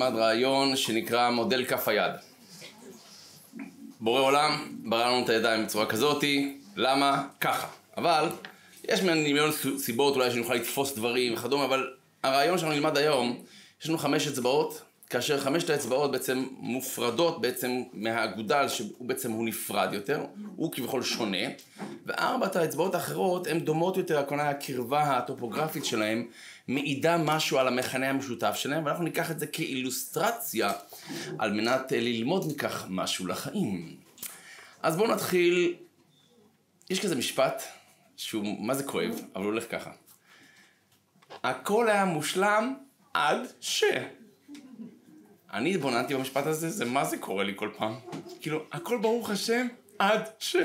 נלמד רעיון שנקרא מודל כף היד. בורא עולם ברא לנו את הידיים בצורה כזאתי, למה? ככה. אבל יש מיליון סיבות אולי שנוכל לתפוס דברים וכדומה, אבל הרעיון שאנחנו נלמד היום, יש לנו חמש אצבעות, כאשר חמשת האצבעות בעצם מופרדות בעצם מהאגודל שהוא בעצם הוא נפרד יותר, הוא כביכול שונה, וארבעת האצבעות האחרות הן דומות יותר, הכוונה הקרבה הטופוגרפית שלהן מעידה משהו על המכנה המשותף שלהם, ואנחנו ניקח את זה כאילוסטרציה על מנת ללמוד מכך משהו לחיים. אז בואו נתחיל, יש כזה משפט שהוא מה זה כואב, אבל הוא הולך ככה. הכל היה מושלם עד ש... אני התבוננתי במשפט הזה, זה מה זה קורה לי כל פעם. כאילו, הכל ברוך השם עד ש...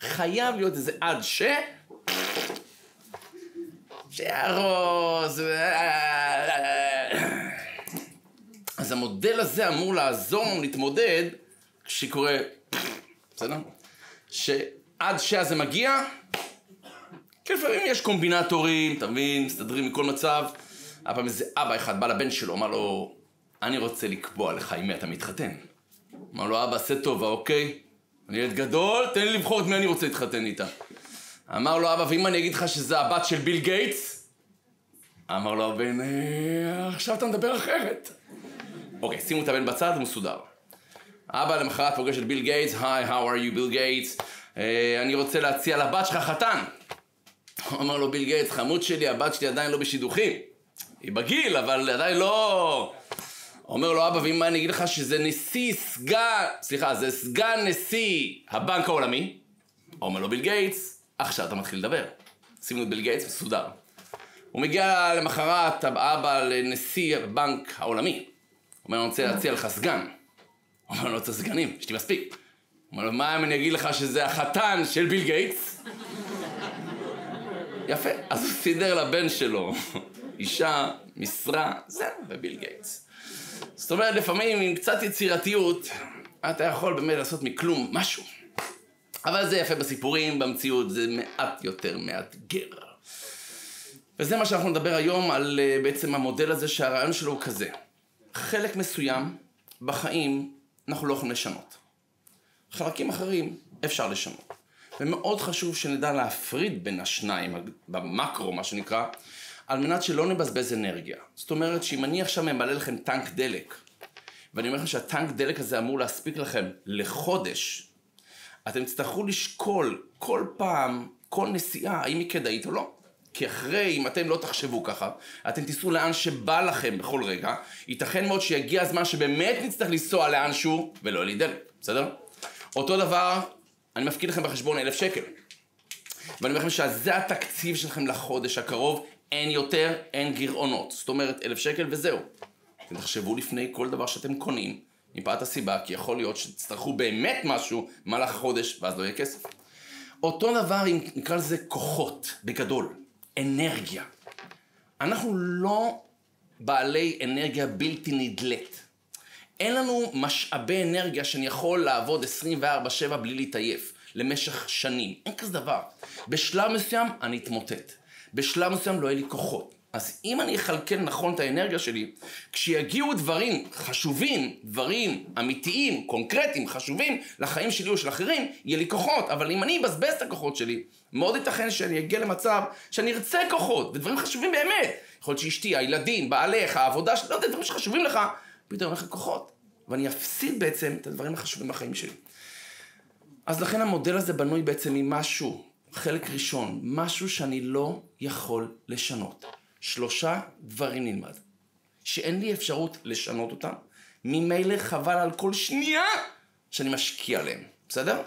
חייב להיות איזה עד ש... שיהרוס... אז המודל הזה אמור לעזור לנו להתמודד כשקורה... בסדר? שעד שהזה מגיע, כי לפעמים יש קומבינטורים, אתה מבין, מסתדרים מכל מצב. היה פעם איזה אבא אחד בא לבן שלו, אמר לו, אני רוצה לקבוע לך עם מי אתה מתחתן. אמר לו, אבא, עשה טובה, אוקיי? אני ילד גדול, תן לי לבחור את מי אני רוצה להתחתן איתה. אמר לו, אבא, ואם אני אגיד לך שזה הבת של ביל גייטס? אמר לו הבן, אה, עכשיו אתה מדבר אחרת. אוקיי, שימו את הבן בצד, הוא מסודר. אבא למחרת פוגש את ביל גייטס, היי, how are you ביל גייטס? אני רוצה להציע לבת שלך חתן. אמר לו ביל גייטס, חמוד שלי, הבת שלי עדיין לא בשידוכים. היא בגיל, אבל עדיין לא... אומר לו אבא, ואם אני אגיד לך שזה נשיא סגן, סליחה, זה סגן נשיא הבנק העולמי? אומר לו ביל גייטס, עכשיו אתה מתחיל לדבר. שימו את ביל גייטס מסודר. הוא מגיע למחרת, אבא לנשיא הבנק העולמי. אומר אני רוצה להציע לך סגן. אומר לו, אתה סגנים, יש לי מספיק. אומר לו, מה אם אני אגיד לך שזה החתן של ביל גייטס? יפה, אז הוא סידר לבן שלו אישה, משרה, זהו, וביל גייטס. זאת אומרת, לפעמים עם קצת יצירתיות, אתה יכול באמת לעשות מכלום משהו. אבל זה יפה בסיפורים, במציאות זה מעט יותר מאתגר. וזה מה שאנחנו נדבר היום על אה, בעצם המודל הזה שהרעיון שלו הוא כזה. חלק מסוים בחיים אנחנו לא יכולים לשנות. חלקים אחרים אפשר לשנות. ומאוד חשוב שנדע להפריד בין השניים, במקרו מה שנקרא, על מנת שלא נבזבז אנרגיה. זאת אומרת שאם אני עכשיו ממלא לכם טנק דלק, ואני אומר לכם שהטנק דלק הזה אמור להספיק לכם לחודש, אתם תצטרכו לשקול כל פעם, כל נסיעה, האם היא כדאית או לא. כי אחרי, אם אתם לא תחשבו ככה, אתם תיסעו לאן שבא לכם בכל רגע, ייתכן מאוד שיגיע הזמן שבאמת נצטרך לנסוע לאנשהו ולא יהיה לי דלק, בסדר? אותו דבר, אני מפקיד לכם בחשבון אלף שקל. ואני אומר לכם שזה התקציב שלכם לחודש הקרוב, אין יותר, אין גירעונות. זאת אומרת, אלף שקל וזהו. אתם תחשבו לפני כל דבר שאתם קונים, מפאת הסיבה, כי יכול להיות שתצטרכו באמת משהו במהלך החודש, ואז לא יהיה כסף. אותו דבר אם נקרא לזה כוחות, בגדול, אנרגיה. אנחנו לא בעלי אנרגיה בלתי נדלית. אין לנו משאבי אנרגיה שאני יכול לעבוד 24/7 בלי להתעייף, למשך שנים. אין כזה דבר. בשלב מסוים אני אתמוטט. בשלב מסוים לא יהיה לי כוחות. אז אם אני אכלכל נכון את האנרגיה שלי, כשיגיעו דברים חשובים, דברים אמיתיים, קונקרטיים, חשובים לחיים שלי או של אחרים, יהיה לי כוחות. אבל אם אני אבזבז את הכוחות שלי, מאוד ייתכן שאני אגיע למצב שאני ארצה כוחות, ודברים חשובים באמת. יכול להיות שאשתי, הילדים, בעליך, העבודה שלי, לא יודע, דברים שחשובים לך, פתאום אין לך כוחות. ואני אפסיד בעצם את הדברים החשובים בחיים שלי. אז לכן המודל הזה בנוי בעצם ממשהו, חלק ראשון, משהו שאני לא יכול לשנות. שלושה דברים נלמד, שאין לי אפשרות לשנות אותם, ממילא חבל על כל שנייה שאני משקיע עליהם, בסדר?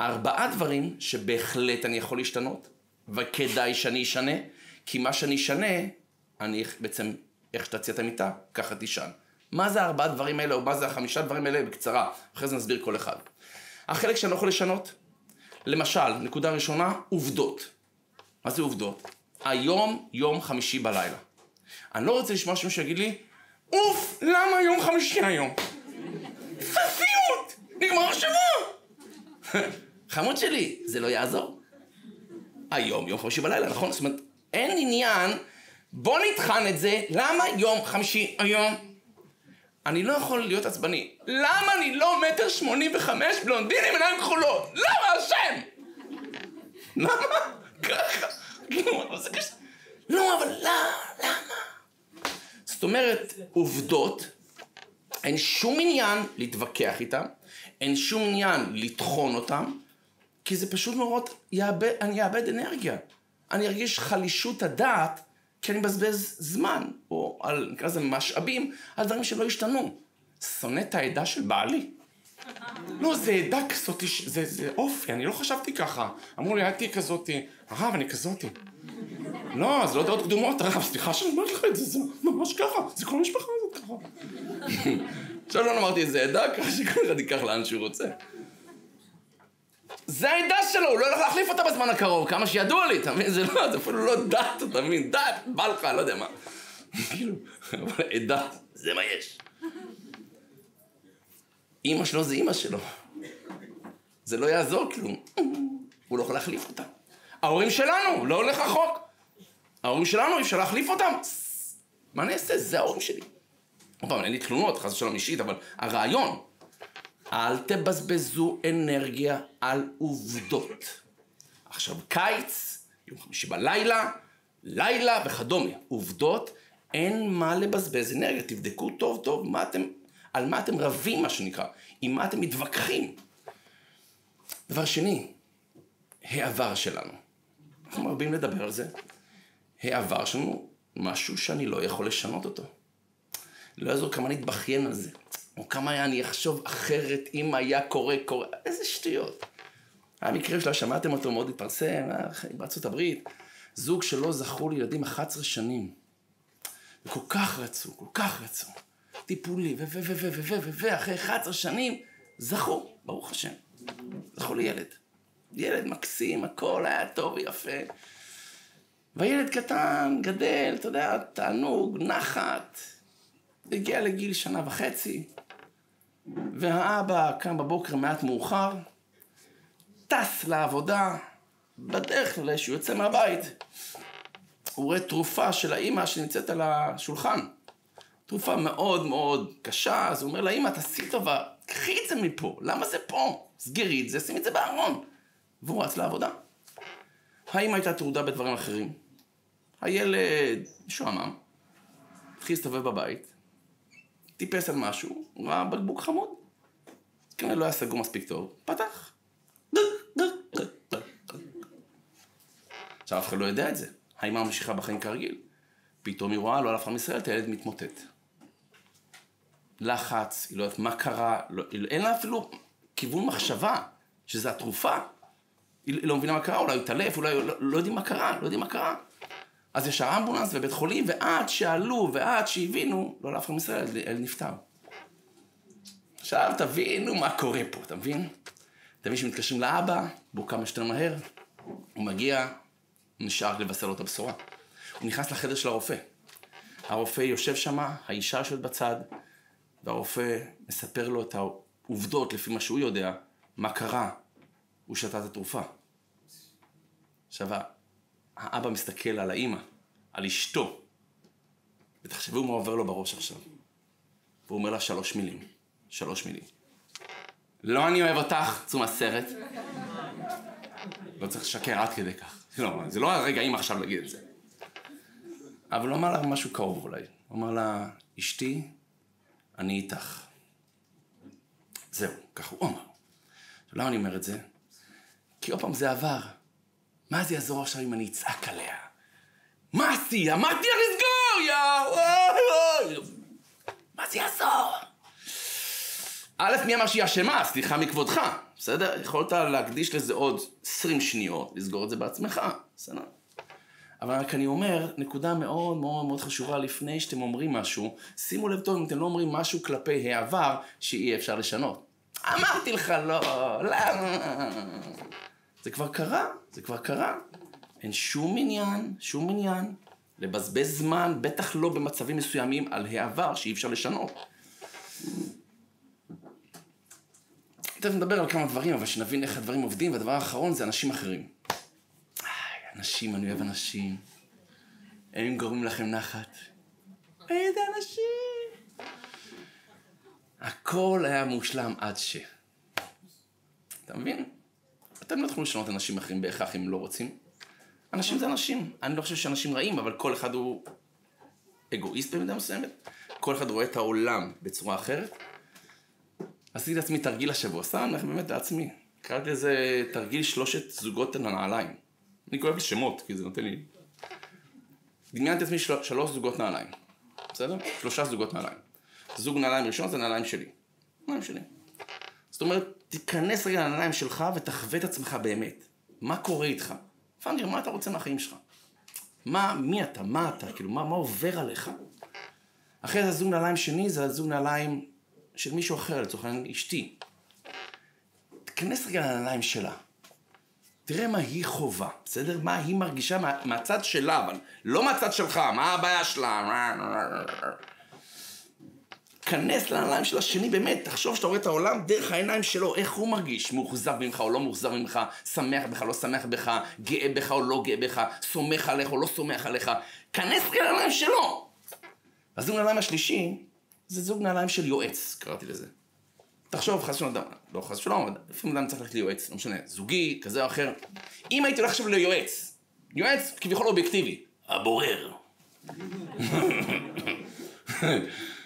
ארבעה דברים שבהחלט אני יכול להשתנות, וכדאי שאני אשנה, כי מה שאני אשנה, אני בעצם, איך שתציע את המיטה, ככה תישן. מה זה הארבעה דברים האלה, או מה זה החמישה דברים האלה בקצרה, אחרי זה נסביר כל אחד. החלק שאני לא יכול לשנות, למשל, נקודה ראשונה, עובדות. מה זה עובדות? היום יום חמישי בלילה. אני לא רוצה לשמוע שמישהו יגיד לי, אוף, למה יום חמישי היום? סופיות! נגמר השבוע! חמוד שלי, זה לא יעזור. היום יום חמישי בלילה, נכון? זאת אומרת, אין עניין, בוא נטחן את זה, למה יום חמישי היום? אני לא יכול להיות עצבני. למה אני לא מטר שמונים וחמש בלונדין עם עיניים כחולות? למה השם? למה? ככה. לא, אבל? למה? זאת אומרת, עובדות, אין שום עניין להתווכח איתן, אין שום עניין לטחון אותן, כי זה פשוט מאוד, יאבד, אני אאבד אנרגיה. אני ארגיש חלישות הדעת, כי אני מבזבז זמן, או על, נקרא לזה משאבים, על דברים שלא השתנו. שונא את העדה של בעלי. לא, זה עדה כזאת, זה, זה אופי, אני לא חשבתי ככה. אמרו לי, תהיי כזאתי. הרב, אני כזאתי. לא, זה לא דעות קדומות, הרב, סליחה שאני אומר לך את זה, זה ממש ככה, זה כל המשפחה הזאת ככה. עכשיו לא אמרתי איזה עדה, ככה שכל אחד ייקח לאן שהוא רוצה. זה העדה שלו, הוא לא הולך להחליף אותה בזמן הקרוב, כמה שידוע לי, אתה מבין? זה לא, זה אפילו לא דת, אתה מבין? דת, בא לך, לא יודע מה. כאילו, אבל עדה, זה מה יש. אימא שלו זה אימא שלו. זה לא יעזור כלום. הוא לא יכול להחליף אותה. ההורים שלנו, לא הולך רחוק. ההורים שלנו, אי אפשר להחליף אותם. מה אני אעשה? זה ההורים שלי. עוד פעם, אין לי תלונות, חס ושלום אישית, אבל הרעיון, אל תבזבזו אנרגיה על עובדות. עכשיו קיץ, יום חמישי בלילה, לילה וכדומה. עובדות, אין מה לבזבז אנרגיה. תבדקו טוב טוב מה אתם, על מה אתם רבים, מה שנקרא. עם מה אתם מתווכחים. דבר שני, העבר שלנו. אנחנו מרבים לדבר על זה. העבר שלנו, משהו שאני לא יכול לשנות אותו. לא יעזור כמה נתבכיין על זה. או כמה אני אחשוב אחרת אם היה קורה, קורה, איזה שטויות. המקרה שלה, שמעתם אותו, מאוד התפרסם, אה, בארצות הברית, זוג שלא זכו לילדים 11 שנים. וכל כך רצו, כל כך רצו. טיפולי, ו... ו... ו... ו... ו... ו... ו... אחרי 11 שנים, זכו, ברוך השם. זכו לילד. ילד מקסים, הכל היה טוב ויפה. והילד קטן, גדל, אתה יודע, תענוג, נחת. הגיע לגיל שנה וחצי, והאבא קם בבוקר מעט מאוחר, טס לעבודה, בדרך כלל שהוא יוצא מהבית. הוא רואה תרופה של האימא שנמצאת על השולחן. תרופה מאוד מאוד קשה, אז הוא אומר לאימא, תעשי טובה, קחי את זה מפה, למה זה פה? סגרי את זה, שימי את זה בארון. והוא רץ לעבודה. האמא הייתה טרודה בדברים אחרים. הילד משועמם, התחיל להסתובב בבית, טיפס על משהו, ראה בקבוק חמוד. כנראה לא היה סגור מספיק טוב, פתח. עכשיו אף אחד לא יודע את זה. האמא ממשיכה בחיים כרגיל. פתאום היא רואה, לא על אף אחד מישראל, את הילד מתמוטט. לחץ, היא לא יודעת מה קרה, לא, אין לה אפילו כיוון מחשבה, שזה התרופה. היא לא מבינה מה קרה, אולי הוא התעלף, אולי לא, לא יודעים מה קרה, לא יודעים מה קרה. אז ישר אמבולנס ובית חולים, ועד שעלו ועד שהבינו, לא לאף אחד מישראל, הילד נפטר. עכשיו תבינו מה קורה פה, אתה מבין? אתה מבין שמתקשרים לאבא, בואו כמה שיותר מהר, הוא מגיע, נשאר לבשר לו את הבשורה. הוא נכנס לחדר של הרופא. הרופא יושב שם, האישה יושבת בצד, והרופא מספר לו את העובדות לפי מה שהוא יודע, מה קרה. הוא שתה את התרופה. עכשיו, האבא מסתכל על האימא, על אשתו, ותחשבו מה עובר לו בראש עכשיו. והוא אומר לה שלוש מילים. שלוש מילים. לא אני אוהב אותך, צאו מהסרט. לא צריך לשקר עד כדי כך. לא, זה לא הרגעים עכשיו להגיד את זה. אבל הוא אמר לה משהו קרוב אולי. הוא אמר לה, אשתי, אני איתך. זהו, ככה הוא אמר. למה אני אומר את זה? כי עוד פעם זה עבר. מה זה יעזור עכשיו אם אני אצעק עליה? מה עשי? אמרתי לך לסגור, יא! מה זה יעזור? א', מי אמר שהיא אשמה? סליחה מכבודך, בסדר? יכולת להקדיש לזה עוד 20 שניות, לסגור את זה בעצמך, בסדר? אבל רק אני אומר, נקודה מאוד מאוד מאוד חשובה לפני שאתם אומרים משהו, שימו לב טוב אם אתם לא אומרים משהו כלפי העבר שאי אפשר לשנות. אמרתי לך לא, למה? זה כבר קרה, זה כבר קרה. אין שום עניין, שום עניין, לבזבז זמן, בטח לא במצבים מסוימים, על העבר שאי אפשר לשנות. תכף נדבר על כמה דברים, אבל שנבין איך הדברים עובדים, והדבר האחרון זה אנשים אחרים. אנשים, אני אוהב אנשים. הם גורמים לכם נחת. איזה אנשים. הכל היה מושלם עד ש... אתה מבין? אתם לא תוכלו לשנות אנשים אחרים בהכרח אם לא רוצים. אנשים זה אנשים. אני לא חושב שאנשים רעים, אבל כל אחד הוא אגואיסט במידה מסוימת. כל אחד רואה את העולם בצורה אחרת. עשיתי לעצמי תרגיל השבוע, סתם, באמת לעצמי. קראתי לזה תרגיל שלושת זוגות הנעליים. אני כואב שמות, כי זה נותן לי... דמיינתי לעצמי של... שלוש זוגות נעליים. בסדר? שלושה זוגות נעליים. זוג נעליים ראשון זה נעליים שלי. נעליים שלי. זאת אומרת, תיכנס רגע לנעליים שלך ותחווה את עצמך באמת. מה קורה איתך? פאנגר, מה אתה רוצה מהחיים שלך? מה, מי אתה? מה אתה? כאילו, מה, מה עובר עליך? אחרי זה הזוג נעליים שני זה הזוג נעליים של מישהו אחר, לצורך העניין אשתי. תיכנס רגע לנעליים שלה. תראה מה היא חווה, בסדר? מה היא מרגישה מה, מהצד שלה, אבל לא מהצד שלך, מה הבעיה שלה? כנס לנעליים של השני באמת, תחשוב שאתה רואה את העולם דרך העיניים שלו, איך הוא מרגיש, מאוכזב ממך או לא מאוכזב ממך, שמח בך, לא שמח בך, גאה בך או לא גאה בך, סומך עליך או לא סומך עליך, כנס לנעליים שלו. הזוג נעליים השלישי, זה זוג נעליים של יועץ, קראתי לזה. תחשוב, חס ושלום, לא חס ושלום, לפעמים אדם צריך ללכת ליועץ, לא משנה, זוגי, כזה או אחר. אם הייתי הולך עכשיו ליועץ, יועץ כביכול אובייקטיבי, הבורר.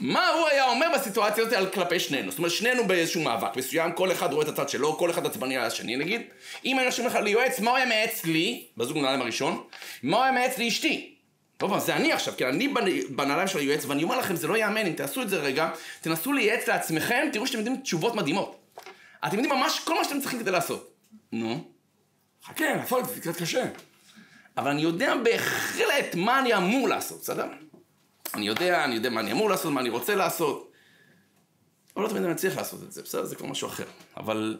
מה הוא היה אומר בסיטואציה הזאת על כלפי שנינו? זאת אומרת, שנינו באיזשהו מאבק מסוים, כל אחד רואה את הצד שלו, כל אחד עצבני על השני נגיד. אם אני חושב לך ליועץ, מה הוא היה מייעץ לי, בזוג נעליים הראשון, מה הוא היה מייעץ לאשתי? טוב, זה אני עכשיו, כי אני בנעליים של היועץ, ואני אומר לכם, זה לא ייאמן, אם תעשו את זה רגע, תנסו לייעץ לעצמכם, תראו שאתם יודעים תשובות מדהימות. אתם יודעים ממש כל מה שאתם צריכים כדי לעשות. נו. חכה, נפל, זה קצת קשה. אבל אני יודע בהחלט מה אני אמור לעשות, בסדר? אני יודע, אני יודע מה אני אמור לעשות, מה אני רוצה לעשות. אבל לא תמיד אני צריך לעשות את זה, בסדר? זה כבר משהו אחר. אבל...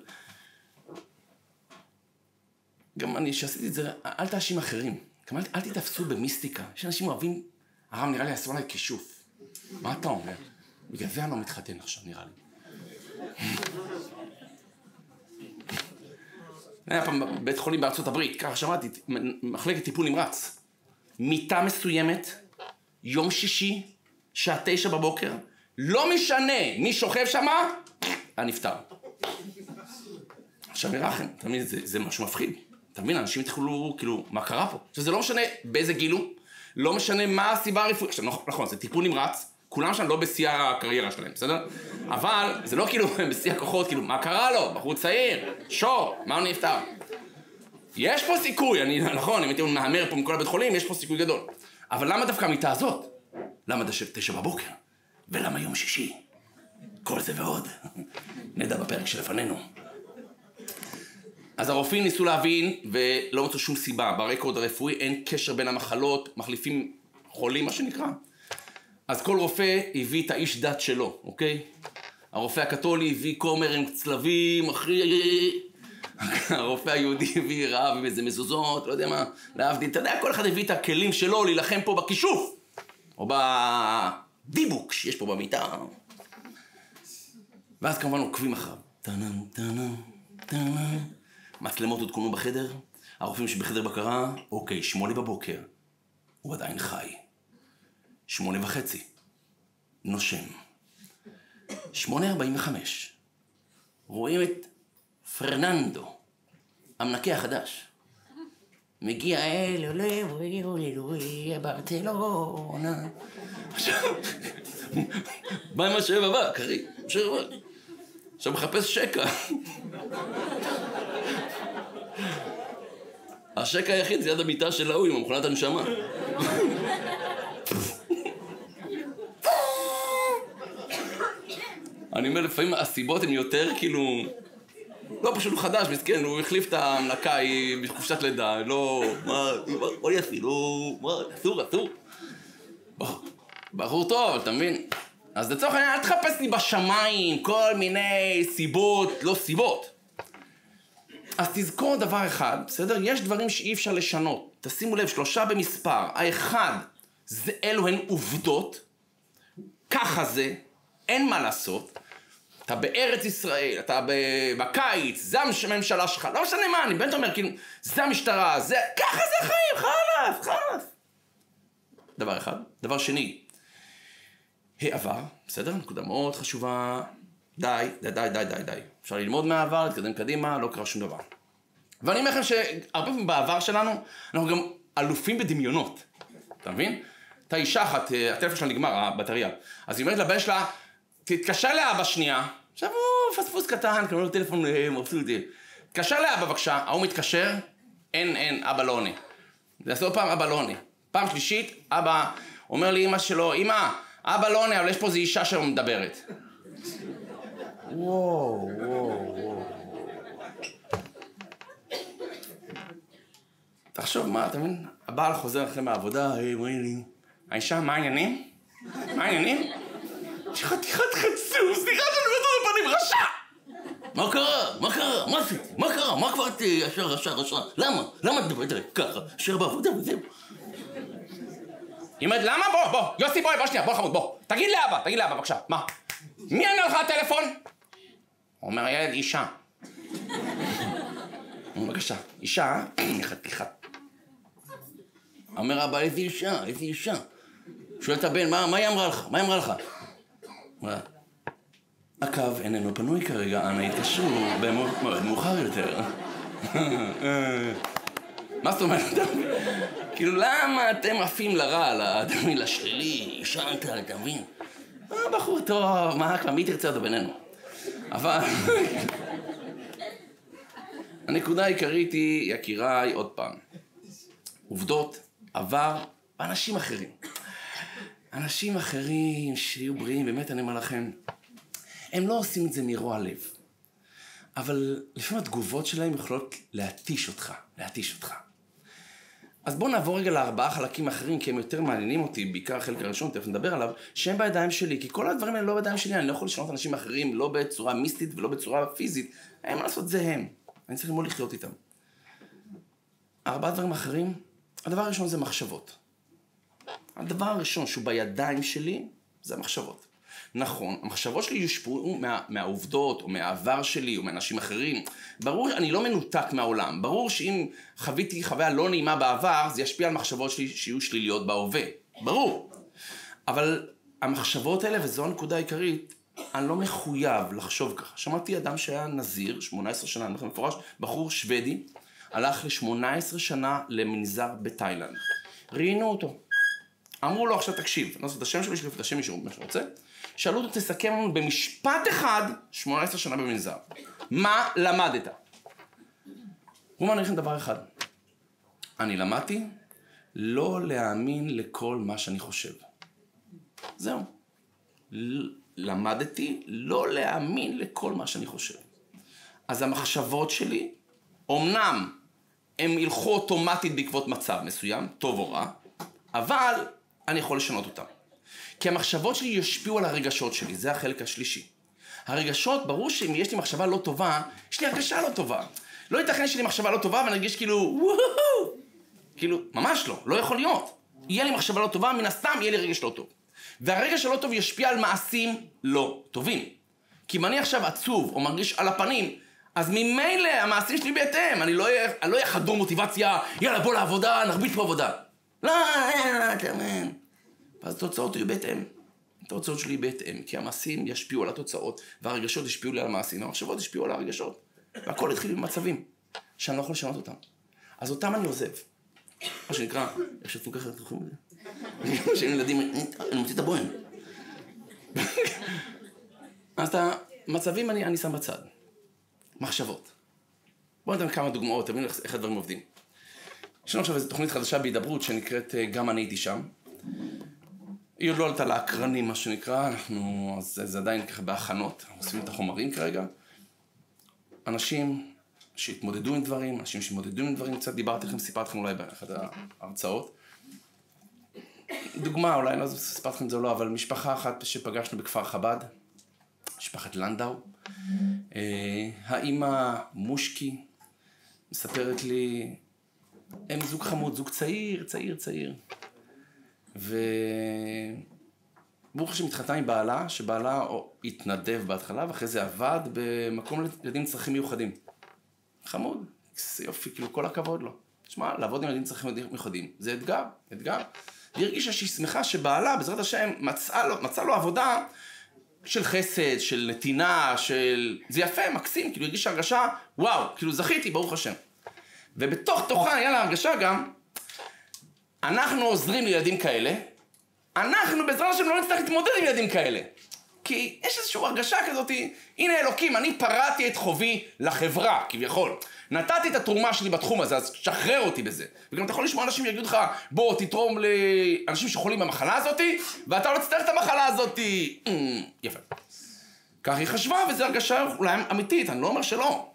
גם אני, שעשיתי את זה, אל תאשים אחרים. גם אל, אל תתאפסו במיסטיקה. יש אנשים אוהבים, הרב נראה לי עשו עליי כישוף. מה אתה אומר? בגלל זה אני לא מתחתן עכשיו, נראה לי. היה פעם בית חולים בארצות הברית, ככה שמעתי, מחלקת טיפול נמרץ. מיטה מסוימת, יום שישי, שעה תשע בבוקר, לא משנה מי שוכב שמה, הנפטר. עכשיו מרחם, אתה מבין, זה, זה משהו מפחיד. אתה מבין, אנשים יתחילו, כאילו, מה קרה פה? עכשיו, זה לא משנה באיזה גיל הוא, לא משנה מה הסיבה הרפואית. עכשיו, נכון, נכון, זה טיפול נמרץ, כולם שם לא בשיא הקריירה שלהם, בסדר? אבל זה לא כאילו הם בשיא הכוחות, כאילו, מה קרה לו? בחור צעיר, שור, מה הוא נפטר? יש פה סיכוי, אני, נכון, אם הייתי מהמר פה מכל הבית חולים, יש פה סיכוי גדול. אבל למה דווקא המיטה הזאת? למה תשע בבוקר? ולמה יום שישי? כל זה ועוד. נדע בפרק שלפנינו. אז הרופאים ניסו להבין ולא מצאו שום סיבה. ברקורד הרפואי אין קשר בין המחלות, מחליפים חולים מה שנקרא. אז כל רופא הביא את האיש דת שלו, אוקיי? הרופא הקתולי הביא כומר עם צלבים, אחי... הרופא היהודי הביא רעב עם איזה מזוזות, לא יודע מה, להבדיל. אתה יודע, כל אחד הביא את הכלים שלו להילחם פה בכישוף. או בדיבוק שיש פה במיטה. ואז כמובן עוקבים אחריו. טנם, טנם, טנם. מצלמות הותקנו בחדר, הרופאים שבחדר בקרה, אוקיי, שמונה בבוקר, הוא עדיין חי. שמונה וחצי, נושם. שמונה ארבעים וחמש, רואים את פרננדו, המנקה החדש. מגיע אל עולה אוי אוי ברטלונה. עכשיו, מה עם השאב הבא, קרי? עכשיו מחפש שקע. השקע היחיד זה יד המיטה של ההוא עם המכונת הנשמה. אני אומר, לפעמים הסיבות הן יותר כאילו... לא, פשוט הוא חדש, מסכן, הוא החליף את ההמלקה, היא בחופשת לידה, לא... מה, בוא יפי, לא... מה, אסור, אסור. בחור טוב, אתה מבין? אז לצורך העניין, אל תחפש לי בשמיים כל מיני סיבות, לא סיבות. אז תזכור דבר אחד, בסדר? יש דברים שאי אפשר לשנות. תשימו לב, שלושה במספר. האחד, זה אלו הן עובדות. ככה זה, אין מה לעשות. אתה בארץ ישראל, אתה בקיץ, זה הממשלה שלך, לא משנה מה, אני באמת אומר, כאילו, זה המשטרה, זה, ככה זה החיים, חלאס, חלאס. דבר אחד. דבר שני, העבר, בסדר? נקודה מאוד חשובה. די, די, די, די, די, די. אפשר ללמוד מהעבר, להתקדם קדימה, לא קרה שום דבר. ואני אומר לכם שהרבה פעמים בעבר שלנו, אנחנו גם אלופים בדמיונות. אתה מבין? הייתה אישה אחת, אה, הטלפון שלה נגמר, הבטריה. אז היא אומרת לבן שלה, תתקשר לאבא שנייה. עכשיו הוא פספוס קטן, קוראים לו טלפון אה, מבסוטי. תתקשר לאבא בבקשה, ההוא מתקשר, אין, אין, אבא לא עונה. זה עשו פעם, אבא לא עונה. פעם שלישית, אבא אומר לאמא שלו, אמא, אבא לא עונה, אבל יש פה איזו אישה שלא מדברת. וואו, וואו, וואו. תחשוב מה, אתה מבין? הבעל חוזר אחרי מהעבודה, היי, מה העניינים? האישה, מה העניינים? מה העניינים? חתיכת חצוף, סליחה שאני אומר את הפנים, רשע! מה קרה? מה קרה? מה עשית? מה קרה? מה כבר את ישר רשע רשע? למה? למה את מדברת עליי ככה? ישר בעבודה וזהו. היא אומרת, למה? בוא, בוא, יוסי בוא, בוא שנייה, בוא חמוד, בוא. תגיד לאבא, תגיד לאבא, בבקשה, מה? מי ענה לך הטלפון? אומר, הילד, אישה. בבקשה, אישה, חתיכת. אומר אבא, איזה אישה, איזה אישה. שואל את הבן, מה היא אמרה לך? מה היא אמרה לך? הקו איננו פנוי כרגע, אנא התקשרו במועד מאוחר יותר. מה זאת אומרת? כאילו, למה אתם עפים לרע, אתה מבין, לשלילי, ישנת, אתה מבין? אה, בחור טוב, מה, כבר מי תרצה אותו בינינו? אבל... הנקודה העיקרית היא, יקיריי, עוד פעם, עובדות, עבר, ואנשים אחרים. אנשים אחרים שיהיו בריאים, באמת אני אומר לכם, הם לא עושים את זה מרוע לב. אבל לפעמים התגובות שלהם יכולות להתיש אותך, להתיש אותך. אז בואו נעבור רגע לארבעה חלקים אחרים, כי הם יותר מעניינים אותי, בעיקר החלק הראשון, תכף נדבר עליו, שהם בידיים שלי, כי כל הדברים האלה לא בידיים שלי, אני לא יכול לשנות אנשים אחרים, לא בצורה מיסטית ולא בצורה פיזית, אין מה לעשות, זה הם. אני צריך ללמוד לחיות איתם. ארבעה דברים אחרים, הדבר הראשון זה מחשבות. הדבר הראשון שהוא בידיים שלי, זה המחשבות. נכון, המחשבות שלי יושפעו מה, מהעובדות, או מהעבר שלי, או מאנשים אחרים. ברור, אני לא מנותק מהעולם. ברור שאם חוויתי חוויה לא נעימה בעבר, זה ישפיע על מחשבות שלי שיהיו שליליות בהווה. ברור. אבל המחשבות האלה, וזו הנקודה העיקרית, אני לא מחויב לחשוב ככה. שמעתי אדם שהיה נזיר, 18 שנה, אני אומר מפורש, בחור שוודי, הלך ל-18 שנה למנזר בתאילנד. ראיינו אותו. אמרו לו עכשיו תקשיב, לא את השם שלו, יש לי את השם מישהו, מה שרוצה. שאלו אותו, תסכם לנו במשפט אחד, 18 שנה במנזר. מה למדת? הוא אומר לכם דבר אחד. אני למדתי לא להאמין לכל מה שאני חושב. זהו. למדתי לא להאמין לכל מה שאני חושב. אז המחשבות שלי, אמנם הם ילכו אוטומטית בעקבות מצב מסוים, טוב או רע, אבל אני יכול לשנות אותם. כי המחשבות שלי ישפיעו על הרגשות שלי, זה החלק השלישי. הרגשות, ברור שאם יש לי מחשבה לא טובה, יש לי הרגשה לא טובה. לא ייתכן שיש לי מחשבה לא טובה ואני ארגיש כאילו וואו כאילו, ממש לא, לא יכול להיות. יהיה לי מחשבה לא טובה, מן הסתם יהיה לי רגש לא טוב. והרגש הלא טוב ישפיע על מעשים לא טובים. כי אם אני עכשיו עצוב או מרגיש על הפנים, אז ממילא המעשים שלי בהתאם, אני לא אהיה לא חדור מוטיבציה, יאללה בוא לעבודה, נרביץ פה עבודה. לא, אתה מבין. ואז התוצאות יהיו בהתאם. התוצאות שלי בהתאם, כי המעשים ישפיעו על התוצאות, והרגשות ישפיעו לי על המעשים, והמחשבות ישפיעו על הרגשות. והכל התחיל במצבים שאני לא יכול לשנות אותם. אז אותם אני עוזב. מה שנקרא, איך שפו ככה, איך קוראים לזה? כשהם ילדים, אני מוציא את הבוהם. אז את המצבים אני, שם בצד. מחשבות. בואו ניתן כמה דוגמאות, איך, איך הדברים עובדים. יש לנו עכשיו איזו תוכנית חדשה בהידברות שנקראת גם אני הייתי שם. היא עוד לא עלתה לאקרנים, מה שנקרא, אנחנו, אז זה עדיין ככה בהכנות, אנחנו עושים את החומרים כרגע. אנשים שהתמודדו עם דברים, אנשים שהתמודדו עם דברים, קצת דיברתי לכם, סיפרתי לכם אולי באחת ההרצאות. דוגמה, אולי לא סיפרתי לכם את זה או לא, אבל משפחה אחת שפגשנו בכפר חב"ד, משפחת לנדאו. אה, האימא מושקי מספרת לי, הם זוג חמוד, זוג צעיר, צעיר, צעיר. וברוך השם התחתנה עם בעלה, שבעלה התנדב בהתחלה, ואחרי זה עבד במקום לילדים עם צרכים מיוחדים. חמוד, יופי, כאילו כל הכבוד לו. תשמע, לעבוד עם ילדים עם צרכים מיוחדים זה אתגר, אתגר. והיא הרגישה שהיא שמחה שבעלה, בעזרת השם, מצא לו, מצא לו עבודה של חסד, של נתינה, של... זה יפה, מקסים, כאילו הרגישה הרגשה, וואו, כאילו זכיתי, ברוך השם. ובתוך תוכה היה לה הרגשה גם, אנחנו עוזרים לילדים כאלה, אנחנו בעזרת השם לא נצטרך להתמודד עם ילדים כאלה. כי יש איזושהי הרגשה כזאת, הנה אלוקים, אני פרעתי את חובי לחברה, כביכול. נתתי את התרומה שלי בתחום הזה, אז שחרר אותי בזה. וגם אתה יכול לשמוע אנשים שיגידו לך, בוא תתרום לאנשים שחולים במחלה הזאת, ואתה לא תצטרך את המחלה הזאת. Mm, יפה. כך היא חשבה, וזו הרגשה אולי אמיתית, אני לא אומר שלא.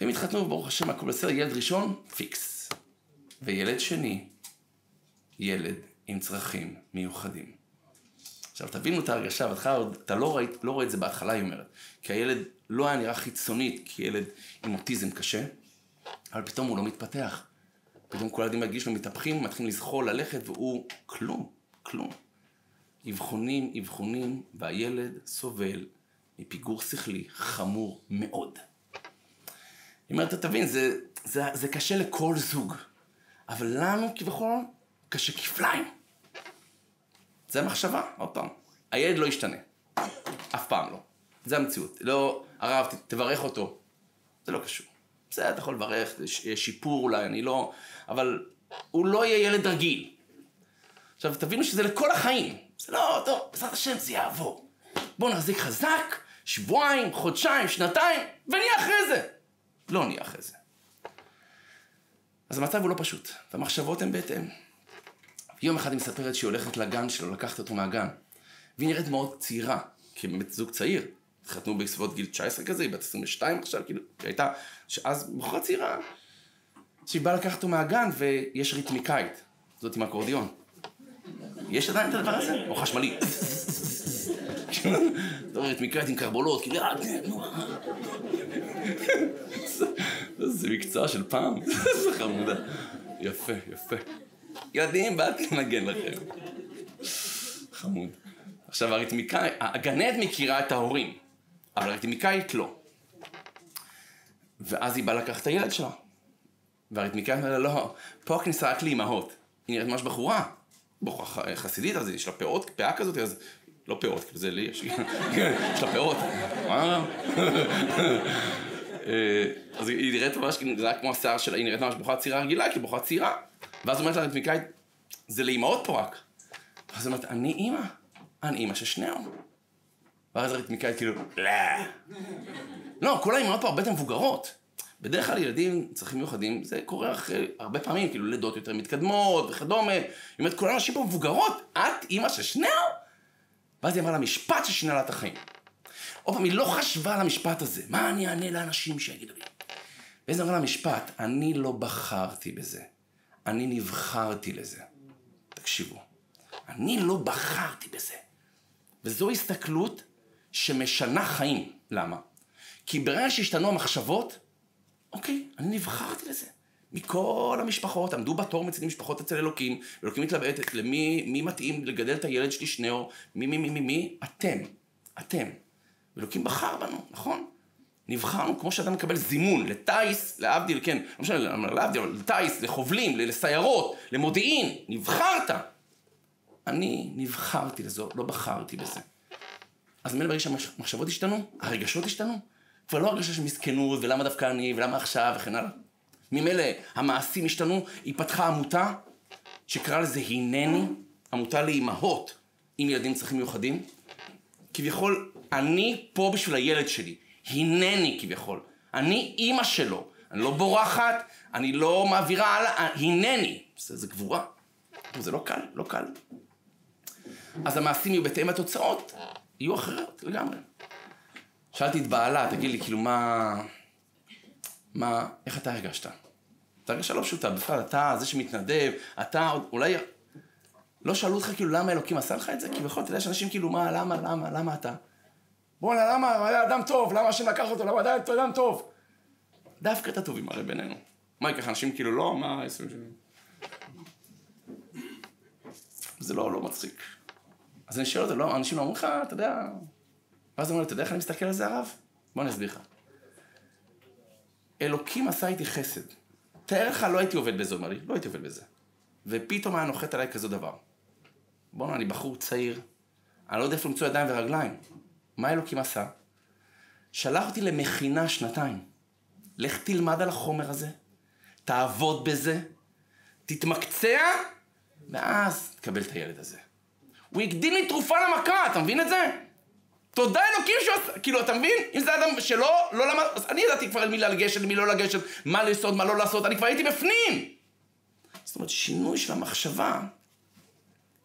והם התחתנו, ברוך השם, הכל בסדר, ילד ראשון, פיקס. וילד שני, ילד עם צרכים מיוחדים. עכשיו, תבינו את ההרגשה, בהתחלה אתה לא, ראית, לא רואה את זה בהתחלה, היא אומרת. כי הילד לא היה נראה חיצונית, כילד עם אוטיזם קשה, אבל פתאום הוא לא מתפתח. פתאום כל הילדים מרגישים מתהפכים, מתחילים לזחול, ללכת, והוא כלום, כלום. אבחונים, אבחונים, והילד סובל מפיגור שכלי חמור מאוד. היא אומרת, תבין, זה, זה, זה קשה לכל זוג, אבל לנו כביכול קשה כפליים. זה המחשבה, עוד פעם. הילד לא ישתנה. אף פעם לא. זה המציאות. לא, הרב, תברך אותו. זה לא קשור. בסדר, אתה יכול לברך, שיפור אולי, אני לא... אבל הוא לא יהיה ילד רגיל. עכשיו, תבינו שזה לכל החיים. זה לא, טוב, בעזרת השם זה יעבור. בואו נחזיק חזק, שבועיים, חודשיים, שנתיים, ונהיה אחרי זה. לא נהיה אחרי זה. אז המצב הוא לא פשוט, והמחשבות הן בהתאם. יום אחד היא מספרת שהיא הולכת לגן שלו, לקחת אותו מהגן. והיא נראית מאוד צעירה, כי באמת זוג צעיר. התחתנו בסביבות גיל 19 כזה, היא בת 22 עכשיו, כאילו, היא הייתה, שאז בחורה צעירה, שהיא באה לקחת אותו מהגן ויש ריתמיקאית, זאת עם אקורדיון. יש עדיין את הדבר הזה? או חשמלי. ריתמיקאית עם קרבולות, כאילו, אה, כן, זה מקצוע של פעם, זה חמודה. יפה, יפה. ילדים, באתי לנגן לכם. חמוד. עכשיו הריתמיקאית, הגננת מכירה את ההורים, אבל הריתמיקאית לא. ואז היא באה לקחת את הילד שלה. והריתמיקאית אומרת לה, לא, פה הכניסה רק לאימהות. היא נראית ממש בחורה. בחורה חסידית, אז יש לה פאות, פאה כזאת, אז... לא פאות, כאילו זה לי יש, יש לה פאות. אה, אז היא נראית ממש, כמו השיער שלה, היא נראית ממש בחורה צעירה רגילה, כאילו בחורה צעירה. ואז אומרת לה הרתמיקאית, זה לאימהות פה רק. היא אומרת, אני אימא, אני אימא של שניהם. ואז הרתמיקאית כאילו, לא. לא, כל האימהות פה הרבה יותר מבוגרות. בדרך כלל ילדים צרכים מיוחדים, זה קורה אחרי הרבה פעמים, כאילו לידות יותר מתקדמות וכדומה. היא אומרת, כל האנשים פה מבוגרות, את אימא של שניהם? ואז היא אמרה לה משפט ששינה לה את החיים. עוד פעם, היא לא חשבה על המשפט הזה. מה אני אענה לאנשים שיגידו לי? ואז היא אמרה לה משפט, אני לא בחרתי בזה. אני נבחרתי לזה. תקשיבו, אני לא בחרתי בזה. וזו הסתכלות שמשנה חיים. למה? כי ברגע שהשתנו המחשבות, אוקיי, אני נבחרתי לזה. מכל המשפחות, עמדו בתור מצדי משפחות אצל אלוקים, ואלוקים מתלבטת למי מי מתאים לגדל את הילד שלי שניאור, מי מי מי מי מי, אתם, אתם. ואלוקים בחר בנו, נכון? נבחרנו כמו שאדם מקבל זימון לטיס, להבדיל, כן, לא משנה, להבדיל, אבל לטיס, לחובלים, לסיירות, למודיעין, נבחרת. אני נבחרתי לזה, לא בחרתי בזה. אז מילא ברגע שהמחשבות השתנו, הרגשות השתנו, כבר לא הרגשה של מסכנות, ולמה דווקא אני, ולמה עכשיו, וכן הלאה. ממילא המעשים השתנו, היא פתחה עמותה, שקרא לזה הנני, עמותה לאימהות עם ילדים צרכים מיוחדים. כביכול, אני פה בשביל הילד שלי. הנני כביכול. אני אימא שלו. אני לא בורחת, אני לא מעבירה הלאה, הנני. זה, זה גבורה. זה לא קל, לא קל. אז המעשים יהיו בהתאם לתוצאות, יהיו אחרות לגמרי. שאלתי את בעלה, תגיד לי, כאילו, מה... מה... איך אתה הרגשת? אתה הרגשה לא פשוטה, בכלל, אתה זה שמתנדב, אתה אולי... לא שאלו אותך כאילו למה אלוקים עשה לך את זה? כי בכל זאת, יש אנשים כאילו, מה, למה, למה, למה אתה? בואנה, למה, היה אדם טוב, למה השם לקח אותו, למה עדיין אדם טוב? דווקא את הטובים הרי בינינו. מה, ייקח אנשים כאילו לא, מה, זה לא, לא מצחיק. אז אני שואל אותו, לא, אנשים לא אומרים לך, אתה יודע... ואז הוא אומר, אתה יודע איך אני מסתכל על זה, הרב? בוא אני אסביר לך. אלוקים עשה איתי חסד. תאר לך, לא הייתי עובד בזה, הוא אומר לי, לא הייתי עובד בזה. ופתאום היה נוחת עליי כזה דבר. בואנה, אני בחור צעיר, אני לא יודע איפה למצוא ידיים ורגליים. מה אלוקים עשה? שלח אותי למכינה שנתיים. לך תלמד על החומר הזה, תעבוד בזה, תתמקצע, ואז תקבל את הילד הזה. הוא הגדיל לי תרופה למכה, אתה מבין את זה? תודה אלוקים שהוא עשה, כאילו, אתה מבין? אם זה אדם שלא, לא למד, אז אני ידעתי כבר על מי לגשת, למי לא לגשת, מה לעשות, מה לא לעשות, אני כבר הייתי בפנים. זאת אומרת, שינוי של המחשבה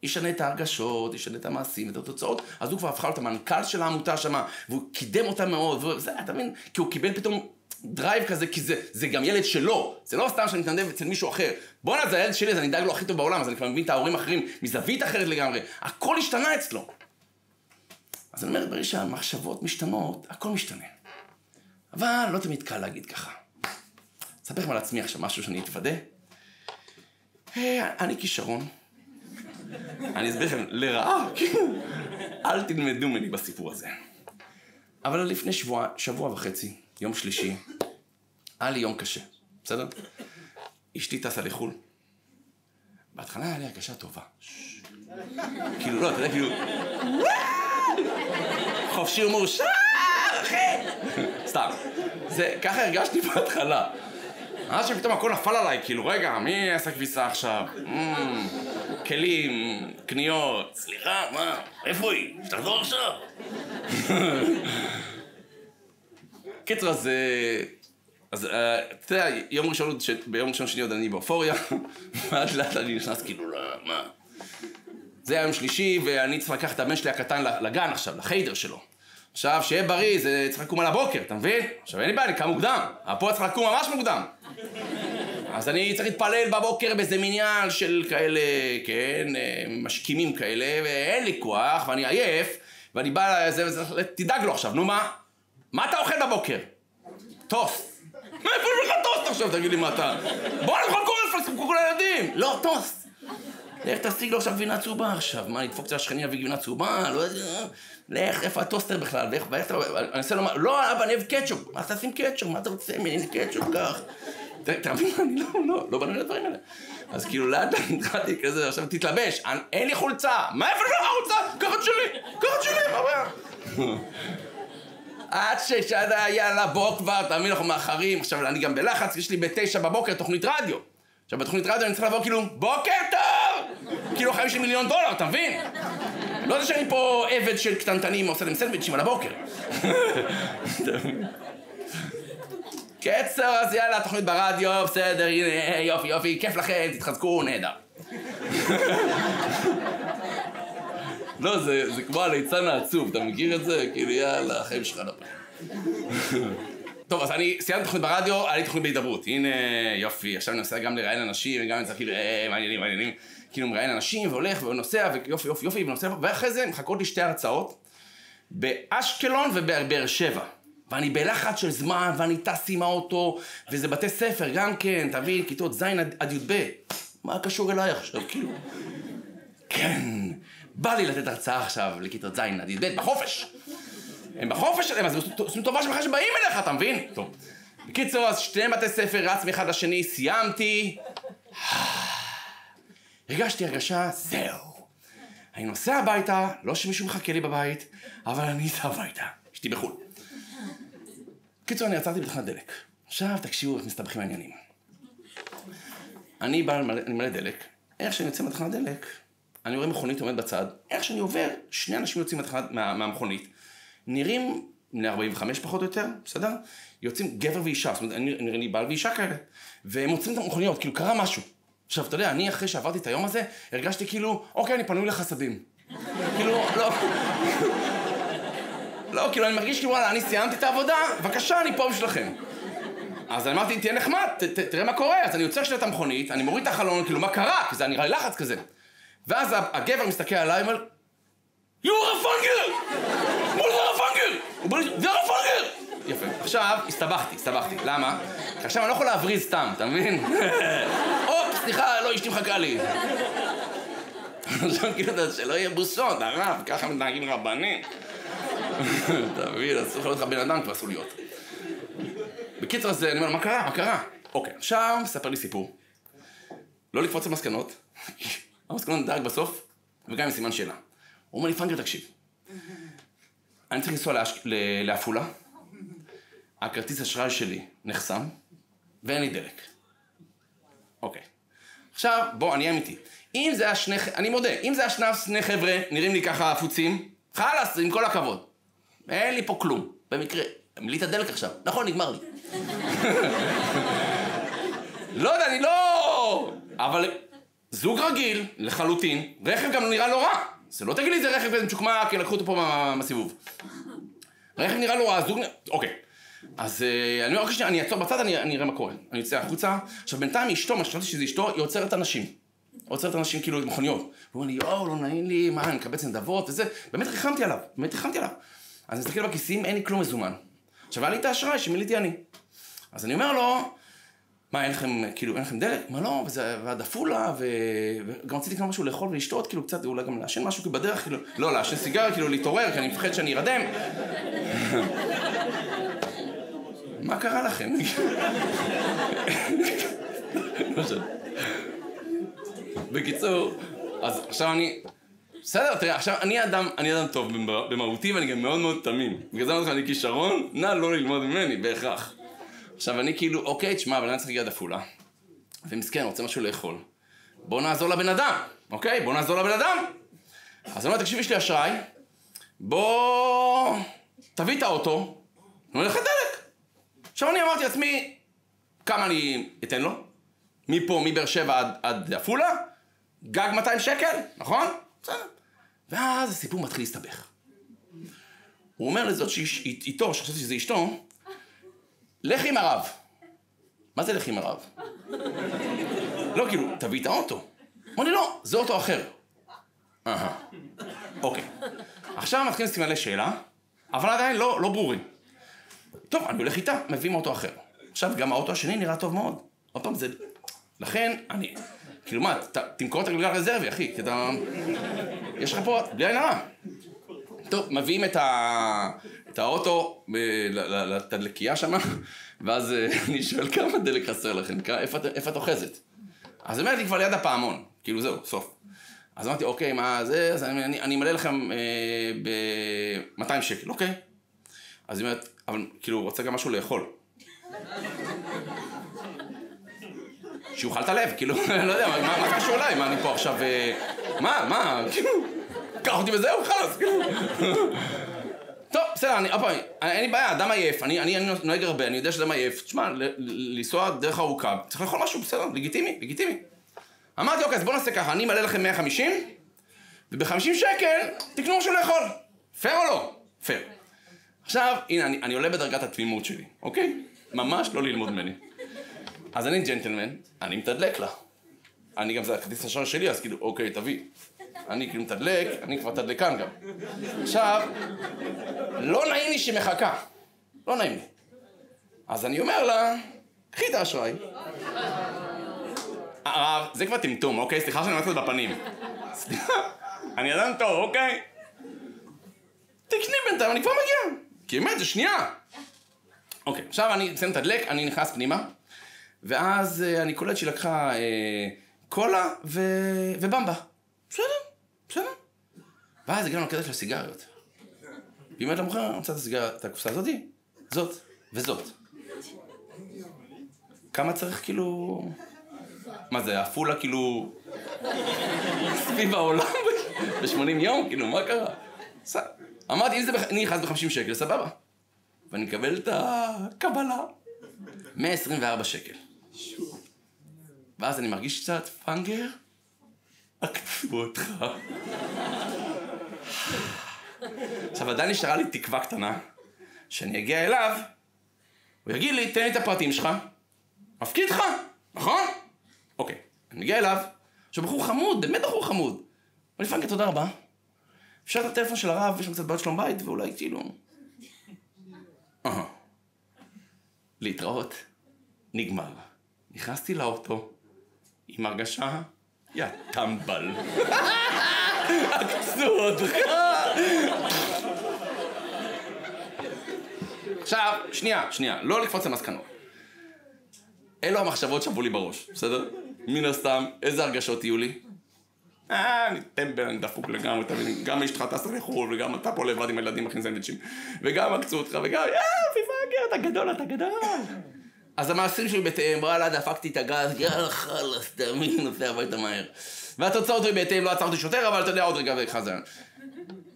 ישנה את ההרגשות, ישנה את המעשים, את התוצאות, אז הוא כבר הפכה להיות המנכ"ל של העמותה שמה, והוא קידם אותה מאוד, וזה, אתה מבין? כי הוא קיבל פתאום drive כזה, כי זה, זה גם ילד שלו, זה לא סתם שאני מתנדב אצל מישהו אחר. בואנה, זה הילד שלי, אז אני אדאג לו הכי טוב בעולם, אז אני כבר מבין את ההורים האחרים מזווית אחרת לגמרי. הכל השתנה אצלו. אז אני אומר, ברגע שהמחשבות משתנות, הכל משתנה. אבל לא תמיד קל להגיד ככה. אספר לכם על עצמי עכשיו משהו שאני אתוודה. אה, אני כישרון. אני אסביר לכם, לרעה, כאילו, אל תלמדו ממני בסיפור הזה. אבל לפני שבוע, שבוע וחצי, יום שלישי, היה לי יום קשה, בסדר? אשתי טסה לחו"ל. בהתחלה היה לי הרגשה טובה. כאילו, לא, אתה יודע, כאילו... חופשי ומאושר, אחי! סתם. זה, ככה הרגשתי בהתחלה. אז שפתאום הכל נפל עליי, כאילו, רגע, מי עשה כביסה עכשיו? כלים, קניות, סליחה, מה? איפה היא? שתחזור עכשיו. קיצר, אז... אז אתה יודע, יום ראשון, ביום ראשון שני עוד אני באופוריה, ואז לאט אני נכנס כאילו, מה? זה היה יום שלישי, ואני צריך לקחת את הבן שלי הקטן לגן עכשיו, לחיידר שלו. עכשיו, שיהיה בריא, זה צריך לקום על הבוקר, אתה מבין? עכשיו, אין לי בעיה, אני קם מוקדם. הפועל צריך לקום ממש מוקדם. אז אני צריך להתפלל בבוקר באיזה מניין של כאלה, כן, משכימים כאלה, ואין לי כוח, ואני עייף, ואני בא לזה, תדאג לו עכשיו, נו מה? מה אתה אוכל בבוקר? טוסט. מאיפה יש לך טוסט עכשיו, תגיד לי מה אתה? בוא נאכל קורנפלקס כמו כל הילדים. לא, טוסט. לך תשיג לו עכשיו גבינה צהובה עכשיו. מה, נדפוק אצל השכנים להביא גבינה צהובה? לא יודע. לך, איפה הטוסטר בכלל? ואיך, ואיך אתה... אני אנסה לומר, לא, אבא, אני אוהב קטשופ. מה אתה שים קטשופ? מה אתה רוצה ממני קטשופ כך? אתה מבין? אני לא, לא, לא בנו לדברים האלה. אז כאילו לאט לאט התחלתי כזה, עכשיו תתלבש, אין לי חולצה. מה איפה לך חולצה? קח את שלי, קח את שלי, מה הבעיה? עד ששאדה יאללה בוא כבר, תאמין אנחנו מאחרים, עכשיו אני גם בלחץ, יש לי בתשע בבוקר תוכנית רדיו. עכשיו בתוכנית רדיו אני צריך לבוא כאילו, בוקר טוב! כאילו חיים של מיליון דולר, אתה מבין? לא זה שאני פה עבד של קטנטנים עושה להם סנדוויצ'ים על הבוקר. קצר, אז יאללה, תוכנית ברדיו, בסדר, הנה, יופי, יופי, כיף לכם, תתחזקו, נהדר. לא, זה, כמו הליצן העצוב, אתה מכיר את זה? כאילו, יאללה, החיים שלך נפל. טוב, אז אני סיימתי תוכנית ברדיו, לי תוכנית בהידברות. הנה, יופי, עכשיו אני נוסע גם לראיין אנשים, וגם אני צריך כאילו, אה, מעניינים, מעניינים. כאילו מראיין אנשים, והולך, ונוסע, ויופי, יופי, יופי, ונוסע, ואחרי זה מחכות לי שתי הרצאות, באשקלון ובבאר שבע. ואני בלחץ של זמן, ואני טס עם האוטו, וזה בתי ספר גם כן, תביא, כיתות ז' עד י"ב. מה קשור אליי עכשיו, כאילו? כן, בא לי לתת הרצאה עכשיו לכיתות ז' עד י"ב בחופש. הם בחופש שלהם, אז עושים טובה שלך שבאים אליך, אתה מבין? טוב. בקיצור, אז שני בתי ספר, רץ מאחד לשני, סיימתי. הרגשתי הרגשה, זהו. אני נוסע הביתה, לא שמישהו מחכה לי בבית, אבל אני אסע הביתה. אשתי בחו"ל. בקיצור, אני עצרתי בתחנת דלק. עכשיו תקשיבו איך מסתבכים העניינים. אני בא, אני מלא דלק, איך שאני יוצא מתחנת דלק, אני רואה מכונית עומד בצד, איך שאני עובר, שני אנשים יוצאים מהתחנת, מה, מהמכונית, נראים בני 45 פחות או יותר, בסדר? יוצאים גבר ואישה, זאת אומרת, נראה לי בעל ואישה כאלה, והם עוצרים את המכוניות, כאילו קרה משהו. עכשיו, אתה יודע, אני אחרי שעברתי את היום הזה, הרגשתי כאילו, אוקיי, אני פנוי לחסדים. כאילו, לא... לא, כאילו, אני מרגיש כאילו, וואלה, אני סיימתי את העבודה, בבקשה, אני פה בשבילכם. אז אני אמרתי, תהיה נחמד, ת, ת, תראה מה קורה. אז אני יוצא שנייה את המכונית, אני מוריד את החלון, כאילו, מה קרה? כי זה נראה לי לחץ כזה. ואז הגבר מסתכל עליי, אומר, You are a fucker! מול! הוא בא לי, זה הרב פאנקר! יפה. עכשיו, הסתבכתי, הסתבכתי. למה? כי עכשיו אני לא יכול להבריז סתם, אתה מבין? אופ, סליחה, לא, אשתי מחכה לי. עכשיו כאילו, שלא יהיה בושות, הרב, ככה מתנהגים רבנים. אתה מבין, אסור לך להיות לך בן אדם, כבר אסור להיות. בקיצור, אז אני אומר, מה קרה? מה קרה? אוקיי, עכשיו, ספר לי סיפור. לא לקפוץ למסקנות. המסקנות נדרג בסוף, וגם עם סימן שאלה. הוא אומר לי, פנקר, תקשיב. אני צריך לנסוע לאש- לעפולה, הכרטיס אשראי שלי נחסם, ואין לי דלק. אוקיי. עכשיו, בוא, אני אמיתי. אם זה היה שני, אני מודה, אם זה היה שני, חבר'ה, נראים לי ככה עפוצים, חלאס, עם כל הכבוד. אין לי פה כלום. במקרה, מילאת דלק עכשיו. נכון, נגמר לי. לא יודע, אני לא... אבל זוג רגיל, לחלוטין, רכב גם נראה לא רע. זה לא תגיד לי זה רכב כזה מצ'וקמק, כי לקחו אותו פה מה- מהסיבוב. רכב נראה לא רע, זוג... נ- אוקיי. אז אה, אני אומר, "אוקיי, שנייה, אני אעצור בצד, אני אראה מה קורה. אני יוצא החוצה. עכשיו, בינתיים אשתו, מה שחשבתי שזה אשתו, היא עוצרת אנשים. עוצרת אנשים כאילו עם מכוניות. הוא אומר לי, יואו, לא נעים לי, מה, אני מקבץ נדבות וזה. באמת ריחמתי עליו, באמת ריחמתי עליו. אז אני מסתכל בכיסים, אין לי כלום מזומן. עכשיו, היה לי את האשראי שמילאתי אני. אז אני אומר לו, מה, אין לכם, כאילו, אין לכם דלק? מה לא, וזה, ועד עפולה, ו... וגם רציתי לקנות משהו לאכול ולשתות, כאילו, קצת, אולי גם לעשן משהו, כאילו, בדרך, כאילו, לא, לעשן סיגריה, כאילו, להתעורר, כי אני מפחד שאני ארדם. מה קרה לכם? לא. בקיצור, אז עכשיו אני... בסדר, תראה, עכשיו אני אדם, אני אדם טוב במ- במהותי ואני גם מאוד מאוד תמים. בגלל זה אני אומר לך, אני כישרון, נא לא ללמוד ממני, בהכרח. עכשיו אני כאילו, אוקיי, תשמע, אבל אני צריך להגיע עד עפולה. ומסכן, רוצה משהו לאכול. בוא נעזור לבן אדם, אוקיי? בוא נעזור לבן אדם. אז אני אומר, תקשיב, יש לי אשראי, בוא... תביא את האוטו, תנו לך דלק. עכשיו אני אמרתי לעצמי, כמה אני אתן לו? מפה, מבאר שבע עד, עד עפולה? גג 200 שקל, נכון? בסדר. ואז הסיפור מתחיל להסתבך. הוא אומר לזאת שאיתו, שחשבתי שזה אשתו, לך עם הרב. מה זה לך עם הרב? לא, כאילו, תביא את האוטו. אמר לי, לא, זה אוטו אחר. אהה, אוקיי. עכשיו מתחילים סימני שאלה, אבל עדיין לא, לא ברורים. טוב, אני הולך איתה, מביאים אוטו אחר. עכשיו, גם האוטו השני נראה טוב מאוד. עוד פעם, זה... לכן, אני... כאילו מה, ת, תמכור את הגלגל הרזרבי, אחי, כי אתה... יש לך פה, בלי עין הרע. טוב, מביאים את, ה... את האוטו ב... לתדלקייה שם, ואז אה, אני שואל כמה דלק חסר לכם, איפה, איפה את אוחזת? אז היא אומרת לי כבר ליד הפעמון, כאילו זהו, סוף. אז אמרתי, אוקיי, מה זה, אז אני, אני אמלא לכם אה, ב-200 שקל, אוקיי. אז היא אומרת, אבל כאילו, הוא רוצה גם משהו לאכול. שיאכל את הלב, כאילו, לא יודע, מה, מה קשור אליי? מה, אני פה עכשיו... אה, מה, מה, כאילו, קח אותי וזהו, חלאס, כאילו. טוב, בסדר, אני, עוד פעם, אין לי בעיה, אדם עייף, אני, אני, אני נוהג הרבה, אני יודע שאדם עייף. תשמע, לנסוע דרך ארוכה, צריך לאכול משהו, בסדר, לגיטימי, לגיטימי. אמרתי, אוקיי, אז בואו נעשה ככה, אני אמלא לכם 150, וב-50 שקל תקנו משהו לאכול. פייר או לא? פייר. עכשיו, הנה, אני, אני עולה בדרגת התמימות שלי, אוקיי? ממש לא ללמוד ממני. אז אני ג'נטלמן, אני מתדלק לה. אני גם, זה הכרטיס אשראי שלי, אז כאילו, אוקיי, תביא. אני כאילו מתדלק, אני כבר תדלקן גם. עכשיו, לא נעים לי שהיא מחכה. לא נעים לי. אז אני אומר לה, קחי את האשראי. הרב, זה כבר טמטום, אוקיי? סליחה שאני אומר את זה בפנים. סליחה, אני אדם טוב, אוקיי? תקני בינתיים, אני כבר מגיע. כי באמת, זה שנייה. אוקיי, עכשיו אני מסיים לתדלק, אני נכנס פנימה, ואז אה, אני קולט שהיא לקחה אה, קולה. ובמבה. בסדר, בסדר. ואז הגענו לקטע של הסיגריות. אומרת למוכר, אני רוצה את הקופסה הזאתי, זאת וזאת. כמה צריך כאילו... מה זה, עפולה כאילו... סביב העולם ב-80 יום? כאילו, מה קרה? אמרתי, אם זה, אני נכנס ב-50 שקל, סבבה. ואני אקבל את הקבלה. 124 שקל. ואז אני מרגיש קצת, פאנגר, עקפו אותך. עכשיו, עדיין נשארה לי תקווה קטנה, שאני אגיע אליו, הוא יגיד לי, תן לי את הפרטים שלך, מפקיד לך, נכון? אוקיי, אני מגיע אליו, עכשיו בחור חמוד, באמת בחור חמוד. לי, פאנקר, תודה רבה. אפשר את הטלפון של הרב, יש לו קצת בעיות שלום בית, ואולי כאילו... להתראות, נגמר. נכנסתי לאוטו עם הרגשה, יא טמבל. עקצו אותך. עכשיו, שנייה, שנייה, לא לקפוץ למסקנות. אלו המחשבות שעברו לי בראש, בסדר? מן הסתם, איזה הרגשות יהיו לי? אה, אני טמבל, אני דפוק לגמרי, אתה מבין? גם אשתך טסה לחו"ל, וגם אתה פה לבד עם הילדים מכין סנדוויצ'ים, וגם עקצו אותך, וגם, יא, פיפאקר, אתה גדול, אתה גדול. אז המעשים שלי בהתאם, וואלה, דפקתי את הגז, יאללה חלאס, תאמין, נוסע הביתה מהר. והתוצאות היו בהתאם, לא עצרתי שוטר, אבל אתה יודע, עוד רגע וחזר.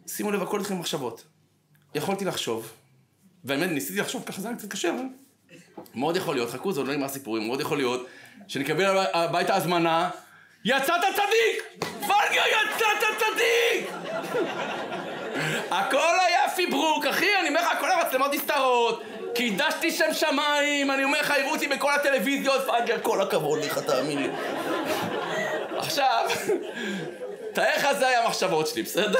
שימו לב, הכל התחיל מחשבות. יכולתי לחשוב, והאמת, ניסיתי לחשוב ככה, זה היה קצת קשה, אבל... מאוד יכול להיות, חכו, זה עוד לא נגמר סיפורים, מאוד יכול להיות שנקבל הביתה הזמנה, יצאת צדיק! פלגר, יצאת צדיק! הכל היה פיברוק, אחי, אני אומר לך, כל המצלמות נסתרות, קידשתי שם שמיים, אני אומר לך, הראו אותי בכל הטלוויזיות, פלגר, כל הכבוד לך, תאמין לי. עכשיו, תאר לך זה היה המחשבות שלי, בסדר?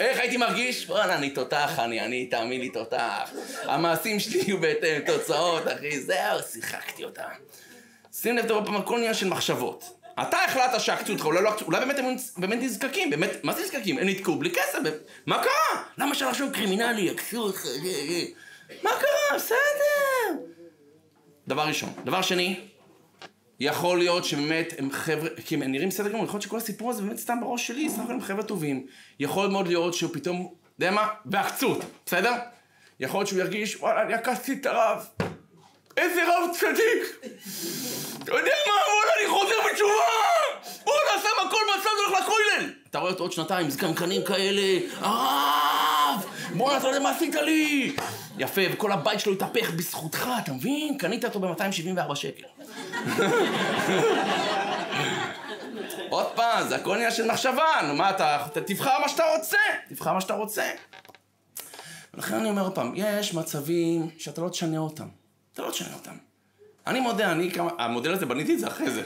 איך הייתי מרגיש? וואלה, אני תותח, אני, אני, תאמין לי, תותח. המעשים שלי יהיו בהתאם, תוצאות, אחי, זהו, שיחקתי אותה. שים לב, טוב, הכל עניין של מחשבות. אתה החלטת שעקצו אותך, אולי, לא, אולי באמת הם באמת נזקקים, באמת, מה זה נזקקים? הם נתקעו בלי כסף, מה קרה? למה שלח שם קרימינלי, עקצו אותך, מה קרה? בסדר. דבר ראשון. דבר שני, יכול להיות שבאמת הם חבר'ה, כי הם נראים בסדר גמור, יכול להיות שכל הסיפור הזה באמת סתם בראש שלי, סך הכל הם חבר'ה טובים. יכול מאוד להיות שהוא פתאום, אתה יודע מה? בעקצות, בסדר? יכול להיות שהוא ירגיש, וואלה, אני עקצתי את הרב. איזה רב צדיק! אתה יודע מה? וואלה, אני חוזר בתשובה! וואלה, שם הכל בצד הולך לכולל! אתה רואה אותו עוד שנתיים, זקנקנים כאלה, הרב! בואנה, אתה יודע מה עשית לי? יפה, וכל הבית שלו התהפך בזכותך, אתה מבין? קנית אותו ב-274 שקל. עוד פעם, זה הכל עניין של מחשבה, נו מה אתה, תבחר מה שאתה רוצה, תבחר מה שאתה רוצה. ולכן אני אומר עוד פעם, יש מצבים שאתה לא תשנה אותם. אתה לא תשנה אותם. אני מודה, אני כמה, המודל הזה, בניתי את זה אחרי זה.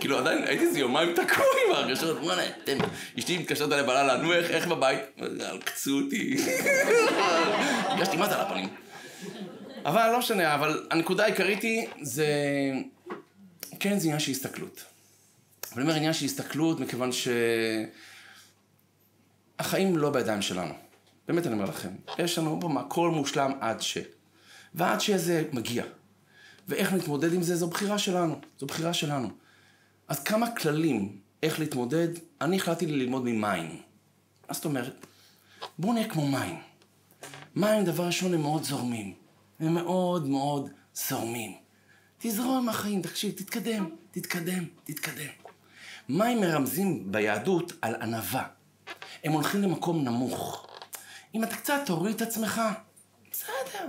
כאילו עדיין הייתי איזה יומיים תקוע עם ההרגשות, וואלה, תן, אשתי מתקשרת עליי בלילה, נו איך, איך בבית? עקצו אותי. הרגשתי מה זה על הפנים. אבל לא משנה, אבל הנקודה העיקרית היא, זה... כן, זה עניין של הסתכלות. אבל אני אומר עניין של הסתכלות, מכיוון ש... החיים לא בידיים שלנו. באמת אני אומר לכם. יש לנו פה הכל מושלם עד ש... ועד שזה מגיע. ואיך נתמודד עם זה, זו בחירה שלנו. זו בחירה שלנו. אז כמה כללים איך להתמודד, אני החלטתי ללמוד ממים. מה זאת אומרת? בואו נהיה כמו מים. מים, דבר ראשון, הם מאוד זורמים. הם מאוד מאוד זורמים. תזרום עם החיים, תקשיב, תתקדם, תתקדם, תתקדם. מים מרמזים ביהדות על ענווה. הם הולכים למקום נמוך. אם אתה קצת תוריד את עצמך, בסדר.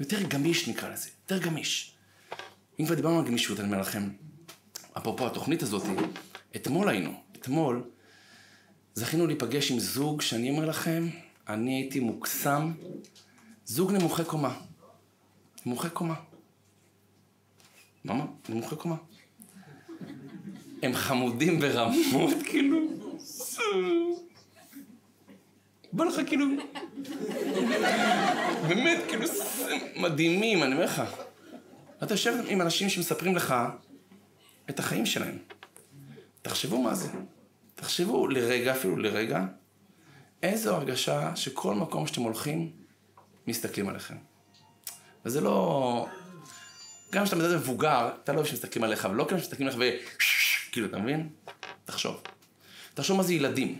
יותר גמיש נקרא לזה, יותר גמיש. אם כבר דיברנו על גמישות, אני אומר לכם, אפרופו התוכנית הזאת, אתמול היינו, אתמול זכינו להיפגש עם זוג שאני אומר לכם, אני הייתי מוקסם, זוג נמוכי קומה. נמוכי קומה. מה? נמוכי קומה. הם חמודים ברמות, כאילו... בא לך כאילו... באמת, כאילו, מדהימים, אני אומר לך. אתה יושב עם אנשים שמספרים לך את החיים שלהם. תחשבו מה זה. תחשבו לרגע, אפילו לרגע, איזו הרגשה שכל מקום שאתם הולכים, מסתכלים עליכם. וזה לא... גם כשאתה מדבר מבוגר, אתה לא אוהב שמסתכלים עליך, ולא כאילו שמסתכלים עליך ו... כאילו, אתה מבין? תחשוב. תחשוב מה זה ילדים.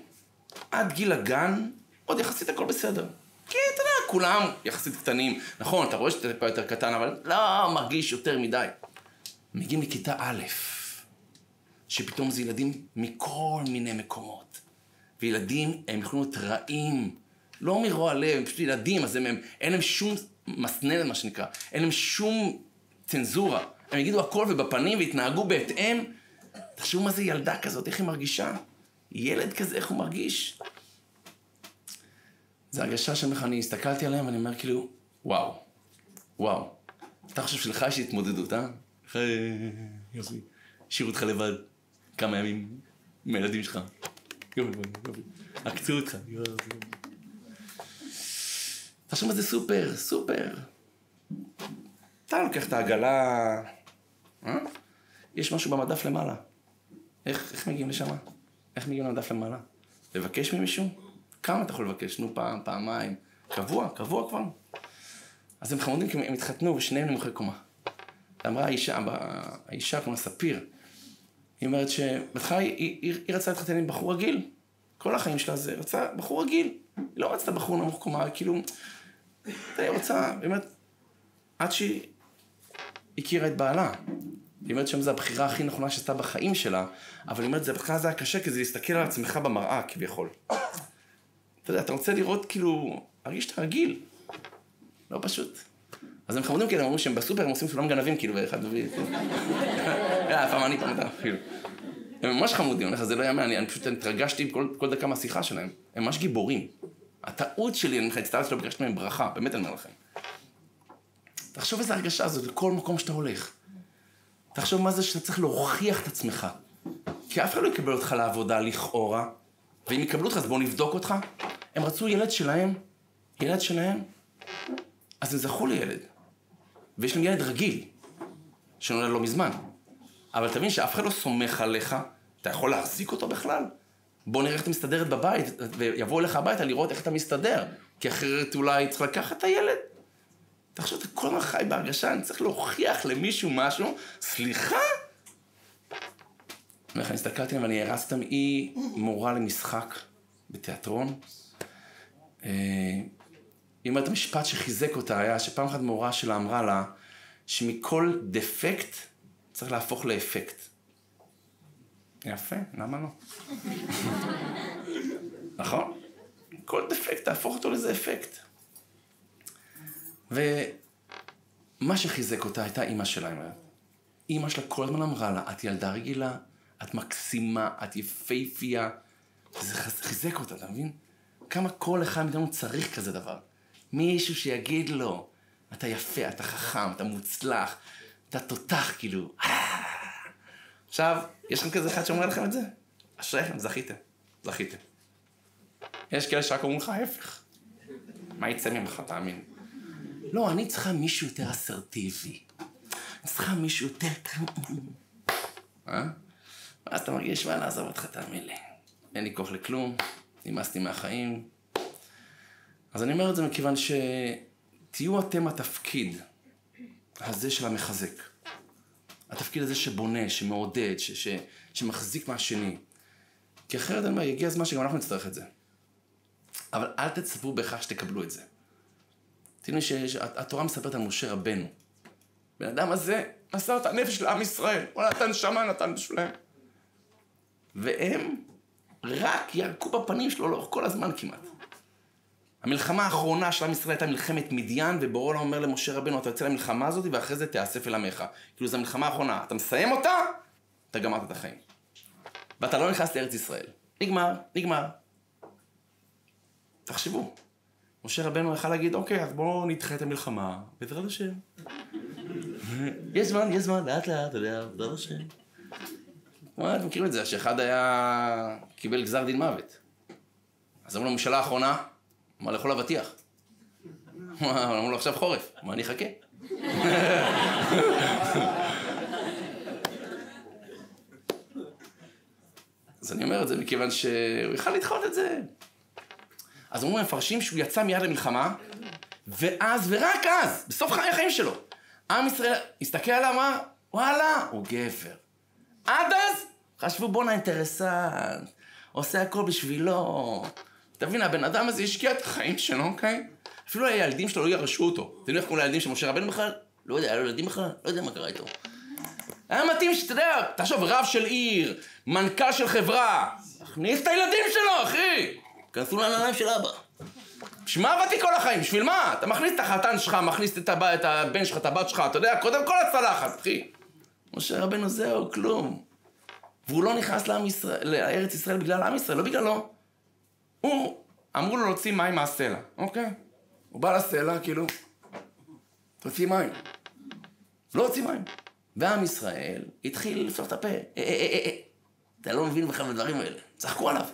עד גיל הגן, עוד יחסית הכל בסדר. כי אתה יודע, כולם יחסית קטנים. נכון, אתה רואה שאתה טיפה יותר קטן, אבל לא מרגיש יותר מדי. מגיעים לכיתה א', שפתאום זה ילדים מכל מיני מקומות. וילדים, הם יכולים להיות רעים. לא מרוע לב, הם פשוט ילדים, אז הם, הם אין להם שום מסננת, מה שנקרא. אין להם שום צנזורה. הם יגידו הכל ובפנים ויתנהגו בהתאם. תחשבו מה זה ילדה כזאת, איך היא מרגישה. ילד כזה, איך הוא מרגיש. זו הרגשה שלך, אני הסתכלתי עליהם ואני אומר כאילו, וואו, וואו. אתה חושב שלך יש התמודדות, אה? יוסי, השאירו אותך לבד כמה ימים. עם הילדים שלך. יופי, יופי. עקצו אותך. תחשוב מה זה סופר, סופר. אתה לוקח את העגלה, אה? יש משהו במדף למעלה. איך, איך מגיעים לשם? איך מגיעים למדף למעלה? לבקש ממישהו? כמה אתה יכול לבקש? נו, פעם, פעמיים. קבוע, קבוע כבר. אז הם חמודים כי הם התחתנו ושניהם נמוכי קומה. אמרה האישה, האישה כמו ספיר, היא אומרת שבהתחלה היא, היא, היא, היא רצתה להתחתן עם בחור רגיל. כל החיים שלה זה רצה בחור רגיל. היא לא רצתה בחור נמוך קומה, כאילו... היא רוצה, באמת, עד שהיא הכירה את בעלה. היא אומרת שם זו הבחירה הכי נכונה שעשתה בחיים שלה, אבל היא אומרת, בהתחלה זה היה קשה, כי זה להסתכל על עצמך במראה, כביכול. אתה יודע, אתה רוצה לראות, כאילו, להרגיש שאתה רגיל. לא פשוט. אז הם חמודים כאלה, הם אומרים שהם בסופר, הם עושים סולם גנבים, כאילו, באחד מביא... אה, פעם אני, פעם אתה, כאילו. הם ממש חמודים, אני זה לא יאמן, אני פשוט התרגשתי כל דקה מהשיחה שלהם. הם ממש גיבורים. הטעות שלי, אני מצטער שלא ביקשתי מהם ברכה, באמת אני אומר לכם. תחשוב איזה הרגשה זאת לכל מקום שאתה הולך. תחשוב מה זה שאתה צריך להוכיח את עצמך. כי אף אחד לא יקבל אותך לעבודה לכאורה, ואם יקבלו אותך אז בואו נבדוק אותך. הם רצו ילד שלהם, ילד שלהם, אז הם זכו לילד. ויש להם ילד רגיל, שנולד לא מזמן. אבל תבין שאף אחד לא סומך עליך, אתה יכול להחזיק אותו בכלל? בוא נראה איך אתה מסתדרת בבית, ויבואו אליך הביתה לראות איך אתה מסתדר. כי אחרת אולי צריך לקחת את הילד. תחשוב, אתה כל הזמן חי בהרגשה, אני צריך להוכיח למישהו משהו, סליחה? אני הסתכלתי עליהם ואני הרסתי אותם, היא מורה למשחק בתיאטרון. אה, היא אומרת, המשפט שחיזק אותה היה שפעם אחת מורה שלה אמרה לה, שמכל דפקט צריך להפוך לאפקט. יפה, למה לא? נכון? כל דפקט, תהפוך אותו לאיזה אפקט. ומה שחיזק אותה הייתה אימא שלה, היא אומרת. אימא שלה כל הזמן אמרה לה, את ילדה רגילה, את מקסימה, את יפייפייה. וזה חיזק אותה, אתה מבין? כמה כל אחד מאיתנו צריך כזה דבר. מישהו שיגיד לו, אתה יפה, אתה חכם, אתה מוצלח, אתה תותח, כאילו. עכשיו, יש לכם כזה אחד שאומר לכם את זה? אשריכם, זכיתם. זכיתם. יש כאלה שרק אומרים לך ההפך. מה יצא ממך, תאמין. לא, אני צריכה מישהו יותר אסרטיבי. אני צריכה מישהו יותר... אה? ואז אתה מרגיש, מה לעזוב אותך, תאמין לי. אין לי כוח לכלום, נמאסתי מהחיים. אז אני אומר את זה מכיוון שתהיו אתם התפקיד הזה של המחזק. התפקיד הזה שבונה, שמעודד, ש- ש- שמחזיק מהשני. כי אחרת אני אומר, יגיע הזמן שגם אנחנו נצטרך את זה. אבל אל תצפו בהכרח שתקבלו את זה. תראו שהתורה מספרת על משה רבנו. בן אדם הזה מסר את הנפש לעם ישראל. הוא נתן שמה, נתן שלהם. והם רק ירקו בפנים שלו לאורך כל הזמן כמעט. המלחמה האחרונה של עם ישראל הייתה מלחמת מדיין, ובורא אומר למשה רבנו, אתה יוצא למלחמה הזאת, ואחרי זה תיאסף אל עמך. כאילו, זו המלחמה האחרונה. אתה מסיים אותה, אתה גמרת את החיים. ואתה לא נכנס לארץ ישראל. נגמר, נגמר. תחשבו. משה רבנו יכל להגיד, אוקיי, אז בואו נדחה את המלחמה, בעזרת השם. יש זמן, יש זמן, לאט לאט, אתה יודע, בעזרת השם. אתם מכירים את זה, שאחד היה... קיבל גזר דין מוות. אז אמרו לו, ממשלה האחרונה, אמר לאכול אבטיח. אמרו לו, עכשיו חורף, מה אני אחכה? אז אני אומר את זה מכיוון שהוא יכל לדחות את זה. אז אומרים המפרשים שהוא יצא מיד למלחמה, ואז, ורק אז, בסוף חיי החיים שלו, עם ישראל הסתכל עליו, אמר, וואלה, הוא גבר. עד אז חשבו בואנה אינטרסנט, עושה הכל בשבילו. תבין, הבן אדם הזה השקיע את החיים שלו, אוקיי? אפילו הילדים שלו לא ירשו אותו. אתם יודעים איך קוראים לילדים של משה רבנו בכלל? לא יודע, היה לו ילדים בכלל? לא יודע מה קרה איתו. היה מתאים שאתה יודע, תחשוב, רב של עיר, מנכ"ל של חברה, הכניס את הילדים שלו, אחי! כנסו לנעליים של אבא. בשביל מה עבדתי כל החיים? בשביל מה? אתה מכניס את החתן שלך, מכניס את הבן שלך, את הבת שלך, אתה יודע, קודם כל הצלחת, אחי. משה רבנו זהו, כלום. והוא לא נכנס ישראל, לארץ ישראל בגלל עם ישראל, לא בגללו. הוא, אמרו לו להוציא מים מהסלע, אוקיי? הוא בא לסלע, כאילו, תוציא מים. לא הוציא מים. ועם ישראל התחיל לפתוח את הפה. אה, אה, אה, אתה לא מבין בכלל בדברים האלה. צחקו עליו.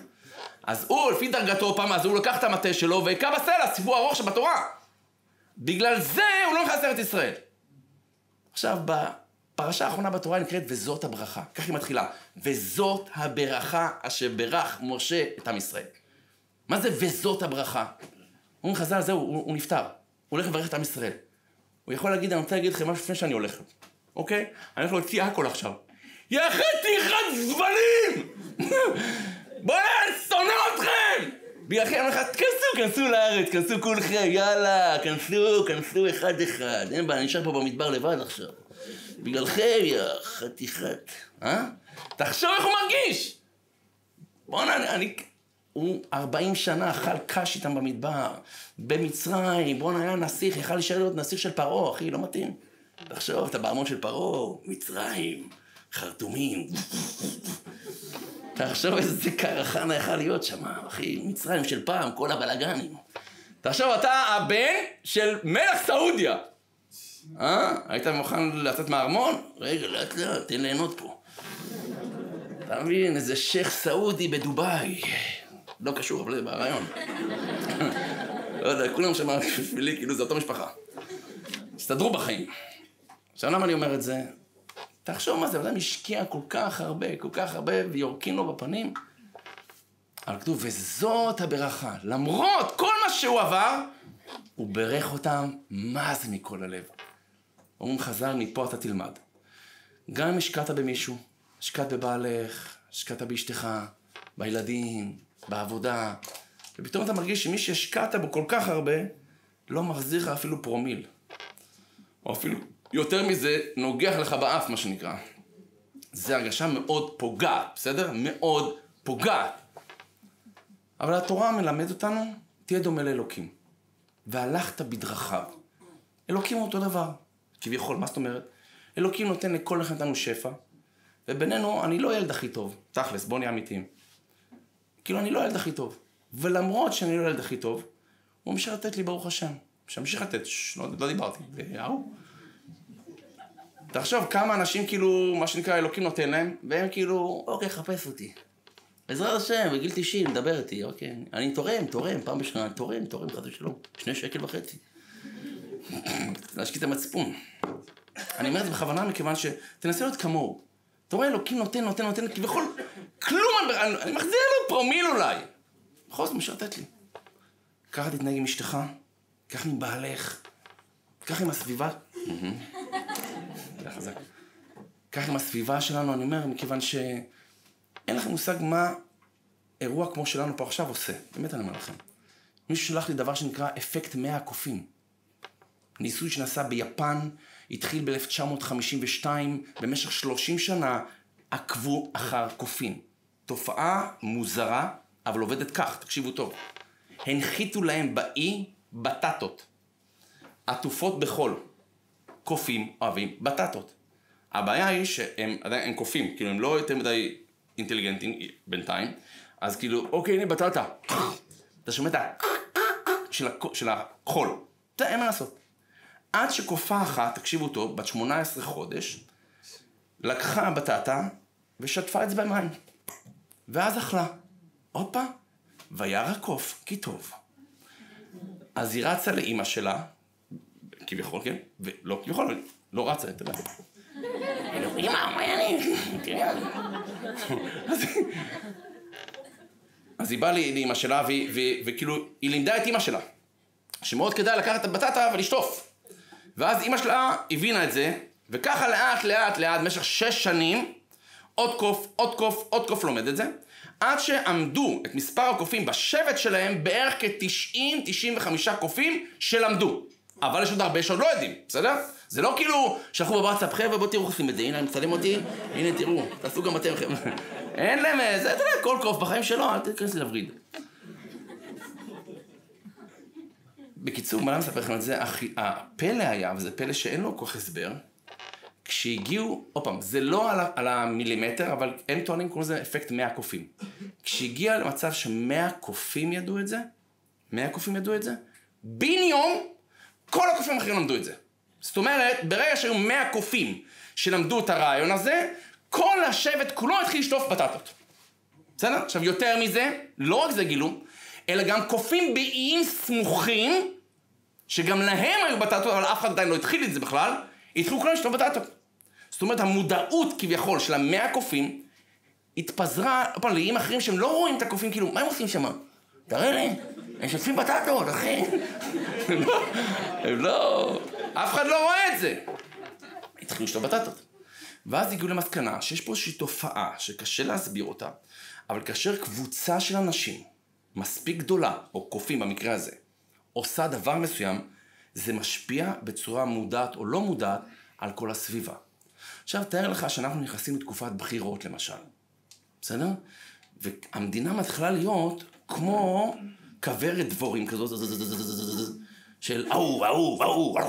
אז הוא, לפי דרגתו, פעם אז הוא לקח את המטה שלו והכה בסלע, סיפור ארוך שבתורה. בגלל זה הוא לא נכנס לארץ ישראל. עכשיו, בפרשה האחרונה בתורה נקראת וזאת הברכה. כך היא מתחילה. וזאת הברכה אשר ברך משה את עם ישראל. מה זה וזאת הברכה? אומרים חז"ל, זהו, הוא, הוא נפטר. הוא הולך לברך את עם ישראל. הוא יכול להגיד, אני רוצה להגיד לכם משהו לפני שאני הולך. אוקיי? אני הולך להוציא הכל עכשיו. יא חתיכת זבלים! בוא'נה, שונא אתכם! בגללכם אני אומר לך, תכנסו, כנסו לארץ, כנסו כולכם, יאללה, כנסו, כנסו אחד אחד. אין בעיה, אני נשאר פה במדבר לבד עכשיו. בגללכם, יא חתיכת, אה? תחשוב איך הוא מרגיש! בואנה, אני, אני... הוא 40 שנה אכל קש איתם במדבר, במצרים, בואנה היה נסיך, יכל להישאר להיות נסיך של פרעה, אחי, לא מתאים. תחשוב, אתה בארמון של פרעה, מצרים, חרטומים. תחשוב איזה קרחנה יכל להיות שם, אחי, מצרים של פעם, כל הבלאגנים. תחשוב, אתה הבן של מלך סעודיה. אה? היית מוכן לצאת מהארמון? רגע, לאט לאט, תן ליהנות פה. אתה מבין, איזה שייח' סעודי בדובאי. לא קשור, אבל זה ברעיון. לא יודע, כולם שם בשבילי, כאילו זה אותו משפחה. הסתדרו בחיים. עכשיו למה אני אומר את זה? תחשוב מה זה, אדם השקיע כל כך הרבה, כל כך הרבה, ויורקים לו בפנים. אבל כתוב, וזאת הברכה. למרות כל מה שהוא עבר, הוא בירך אותם, מה זה מכל הלב. אומרים חז"ל, מפה אתה תלמד. גם אם השקעת במישהו, השקעת בבעלך, השקעת באשתך, בילדים, בעבודה, ופתאום אתה מרגיש שמי שהשקעת בו כל כך הרבה, לא מחזיר לך אפילו פרומיל. או אפילו יותר מזה, נוגח לך באף, מה שנקרא. זה הרגשה מאוד פוגעת, בסדר? מאוד פוגעת. אבל התורה מלמד אותנו, תהיה דומה לאלוקים. והלכת בדרכיו. אלוקים הוא אותו דבר, כביכול, מה זאת אומרת? אלוקים נותן לכל אחד מאיתנו שפע, ובינינו, אני לא הילד הכי טוב, תכלס, בוא נהיה אמיתיים. כאילו, אני לא הילד הכי טוב. ולמרות שאני לא הילד הכי טוב, הוא ממשיך לתת לי, ברוך השם. שימשיך לתת, ש... לא, לא דיברתי, והוא. תחשוב כמה אנשים כאילו, מה שנקרא, אלוקים נותן להם, והם כאילו, אוקיי, חפש אותי. בעזרת השם, בגיל 90, דבר איתי, אוקיי. אני תורם, תורם, פעם בשנה, תורם, תורם, חס ושלום. שני שקל וחצי. להשקיע את המצפון. אני אומר את זה בכוונה מכיוון שתנסה להיות כמוהו. אתה רואה, אלוקים נותן, נותן, נותן, כביכול, כלום, אני, אני מחזיר לו פרומיל אולי. בכל זאת משרתת לי. ככה תתנהג עם אשתך, ככה עם בעלך, ככה עם הסביבה. חזק. ככה עם הסביבה שלנו, אני אומר, מכיוון שאין לכם מושג מה אירוע כמו שלנו פה עכשיו עושה. באמת אני אומר לכם. מישהו שלח לי דבר שנקרא אפקט מאה הקופים. ניסוי שנעשה ביפן, התחיל ב-1952, במשך 30 שנה עקבו אחר קופים. תופעה מוזרה, אבל עובדת כך, תקשיבו טוב. הנחיתו להם באי בטטות, עטופות בחול. קופים אוהבים בטטות. הבעיה היא שהם עדיין הם קופים, כאילו הם לא יותר מדי אינטליגנטים בינתיים, אז כאילו, אוקיי, הנה בטטה. אתה שומע את ה... של החול. זה אין מה לעשות. עד שקופה אחת, תקשיבו טוב, בת 18 חודש, לקחה בטטה ושטפה את זה במים. ואז אכלה. הופה, וירא קוף, כי טוב. אז היא רצה לאימא שלה, כביכול, כן? ולא כביכול, לא רצה, אתה יודע. אז היא באה לאימא שלה, וכאילו, היא לימדה את אימא שלה, שמאוד כדאי לקחת את הבטטה ולשטוף. ואז אימא שלה הבינה את זה, וככה לאט לאט לאט, במשך שש שנים, עוד קוף, עוד קוף, עוד קוף לומד את זה, עד שעמדו את מספר הקופים בשבט שלהם בערך כ-90-95 קופים שלמדו. אבל יש עוד הרבה שעוד לא יודעים, בסדר? זה לא כאילו שלחו בוואטסאפ, חבר'ה בואו תראו איך עושים את זה, הנה אני מצלם אותי, הנה תראו, תעשו גם אתם חבר'ה. אין להם, זה, אתה יודע, כל קוף בחיים שלו, אל תיכנס לווריד. בקיצור, מה מספר לכם את זה? הפלא היה, וזה פלא שאין לו כל כך הסבר, כשהגיעו, עוד פעם, זה לא על, על המילימטר, אבל הם טוענים, קוראים לזה אפקט 100 קופים. כשהגיע למצב ש-100 קופים ידעו את זה, 100 קופים ידעו את זה, בן יום, כל הקופים האחרים למדו את זה. זאת אומרת, ברגע שהיו 100 קופים שלמדו את הרעיון הזה, כל השבט כולו התחיל לשטוף בטטות. בסדר? עכשיו, יותר מזה, לא רק זה גילו, אלא גם קופים באיים סמוכים, שגם להם היו בטטות, אבל אף אחד עדיין לא התחיל את זה בכלל, התחילו כולם לשתות בטטות. זאת אומרת, המודעות כביכול של המאה קופים, התפזרה, פעם, לאיים אחרים שהם לא רואים את הקופים, כאילו, מה הם עושים שם? תראה לי, הם שוטפים בטטות, אחי. הם לא, אף אחד לא רואה את זה. התחילו לשתות בטטות. ואז הגיעו למסקנה שיש פה איזושהי תופעה שקשה להסביר אותה, אבל כאשר קבוצה של אנשים מספיק גדולה, או קופים במקרה הזה, עושה דבר מסוים, זה משפיע בצורה מודעת או לא מודעת על כל הסביבה. עכשיו, תאר לך שאנחנו נכנסים לתקופת בחירות למשל, בסדר? והמדינה מתחילה להיות כמו כוורת דבורים כזאת, של ההוא, ההוא, ההוא,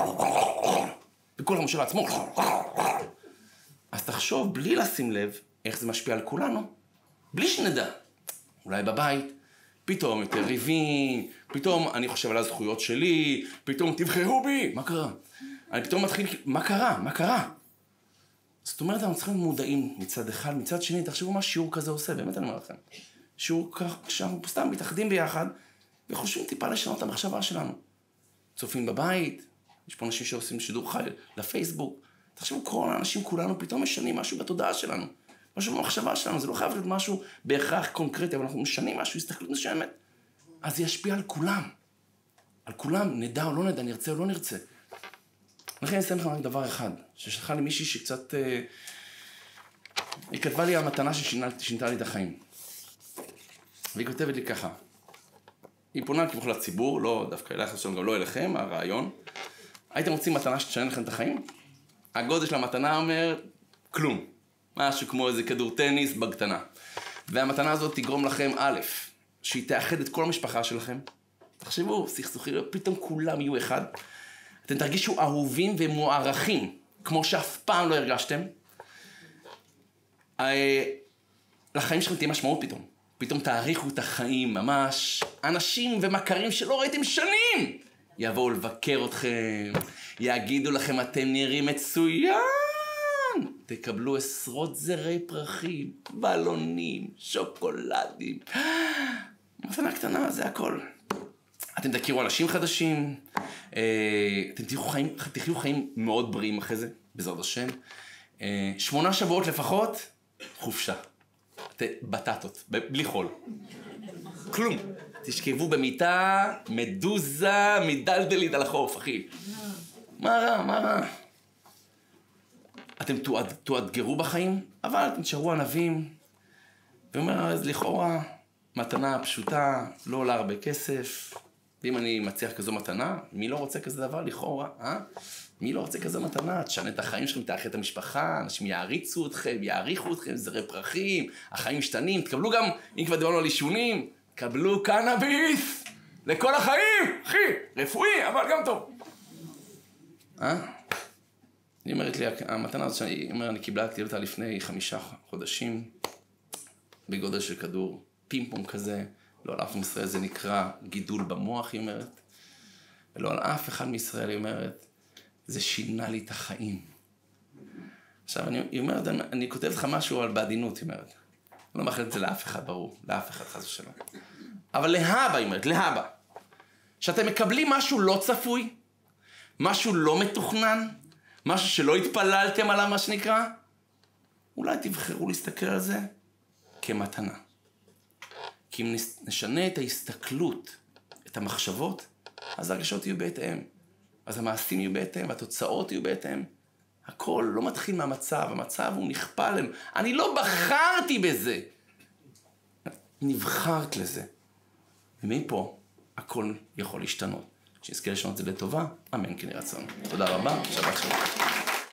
וכל אחד מושל לעצמו. אז תחשוב, בלי לשים לב, איך זה משפיע על כולנו, בלי שנדע. אולי בבית, פתאום יותר ריבים, פתאום אני חושב על הזכויות שלי, פתאום תבחרו בי, מה קרה? אני פתאום מתחיל, מה קרה? מה קרה? זאת אומרת, אנחנו צריכים להיות מודעים מצד אחד, מצד שני, תחשבו מה שיעור כזה עושה, באמת אני אומר לכם. שיעור כך, כשאנחנו סתם מתאחדים ביחד, וחושבים טיפה לשנות את המחשבה שלנו. צופים בבית, יש פה אנשים שעושים שידור חי לפייסבוק. תחשבו, כל האנשים כולנו פתאום משנים משהו בתודעה שלנו. משהו במחשבה שלנו, זה לא חייב להיות משהו בהכרח קונקרטי, אבל אנחנו משנים משהו, הסתכלות מסוימת. אז זה ישפיע על כולם. על כולם, נדע או לא נדע, נרצה או לא נרצה. לכן אני אסיים לכם רק דבר אחד, ששלחה לי מישהי שקצת... אה, היא כתבה לי המתנה ששינתה לי את החיים. והיא כותבת לי ככה, היא פונה כביכול לציבור, לא דווקא אליך, עכשיו גם לא אליכם, הרעיון. הייתם רוצים מתנה שתשנה לכם את החיים? הגודל של המתנה אומר, כלום. משהו כמו איזה כדור טניס בקטנה. והמתנה הזאת תגרום לכם, א', שהיא תאחד את כל המשפחה שלכם. תחשבו, סכסוכים, פתאום כולם יהיו אחד. אתם תרגישו אהובים ומוערכים, כמו שאף פעם לא הרגשתם. אה, לחיים שלכם תהיה משמעות פתאום. פתאום תאריכו את החיים ממש. אנשים ומכרים שלא ראיתם שנים יבואו לבקר אתכם, יגידו לכם אתם נראים מצוין. תקבלו עשרות זרי פרחים, בלונים, שוקולדים. מתנה קטנה, זה הכל. אתם תכירו אנשים חדשים, אה, אתם תחיו חיים, תחיו חיים מאוד בריאים אחרי זה, בעזרת השם. אה, שמונה שבועות לפחות, חופשה. בטטות, בלי חול. כלום. תשכבו במיטה, מדוזה, מדלדלית על החוף, אחי. מה רע, מה רע? אתם תאתגרו בחיים, אבל אתם תשארו ענבים. ואומר, אז לכאורה, מתנה פשוטה, לא עולה הרבה כסף. ואם אני מציע כזו מתנה, מי לא רוצה כזה דבר לכאורה, אה? מי לא רוצה כזו מתנה? תשנה את החיים שלכם, תאחד את המשפחה, אנשים יעריצו אתכם, יעריכו אתכם, זרי פרחים, החיים משתנים, תקבלו גם, אם כבר דיברנו על עישונים, קבלו קנאביס לכל החיים, אחי, רפואי, אבל גם טוב. אה? היא אומרת לי, המתנה הזאת שאני אומר, אני קיבלתי אותה לפני חמישה חודשים, בגודל של כדור פינג פונג כזה, לא על אף מישראל זה נקרא גידול במוח, היא אומרת, ולא על אף אחד מישראל, היא אומרת, זה שינה לי את החיים. עכשיו, אני, היא אומרת, אני, אני כותבת לך משהו על בעדינות, היא אומרת. אני לא מאחלת את זה לאף אחד, ברור, לאף אחד חס ושלום. אבל להבא, היא אומרת, להבא. שאתם מקבלים משהו לא צפוי, משהו לא מתוכנן, משהו שלא התפללתם עליו, מה שנקרא, אולי תבחרו להסתכל על זה כמתנה. כי אם נשנה את ההסתכלות, את המחשבות, אז הרגשות יהיו בהתאם. אז המעשים יהיו בהתאם, והתוצאות יהיו בהתאם. הכל לא מתחיל מהמצב, המצב הוא נכפה עלינו. אני לא בחרתי בזה. נבחרת לזה. ומפה הכל יכול להשתנות. שנזכה לשנות את זה לטובה, אמן כן ירצון. תודה רבה, שבת שלום.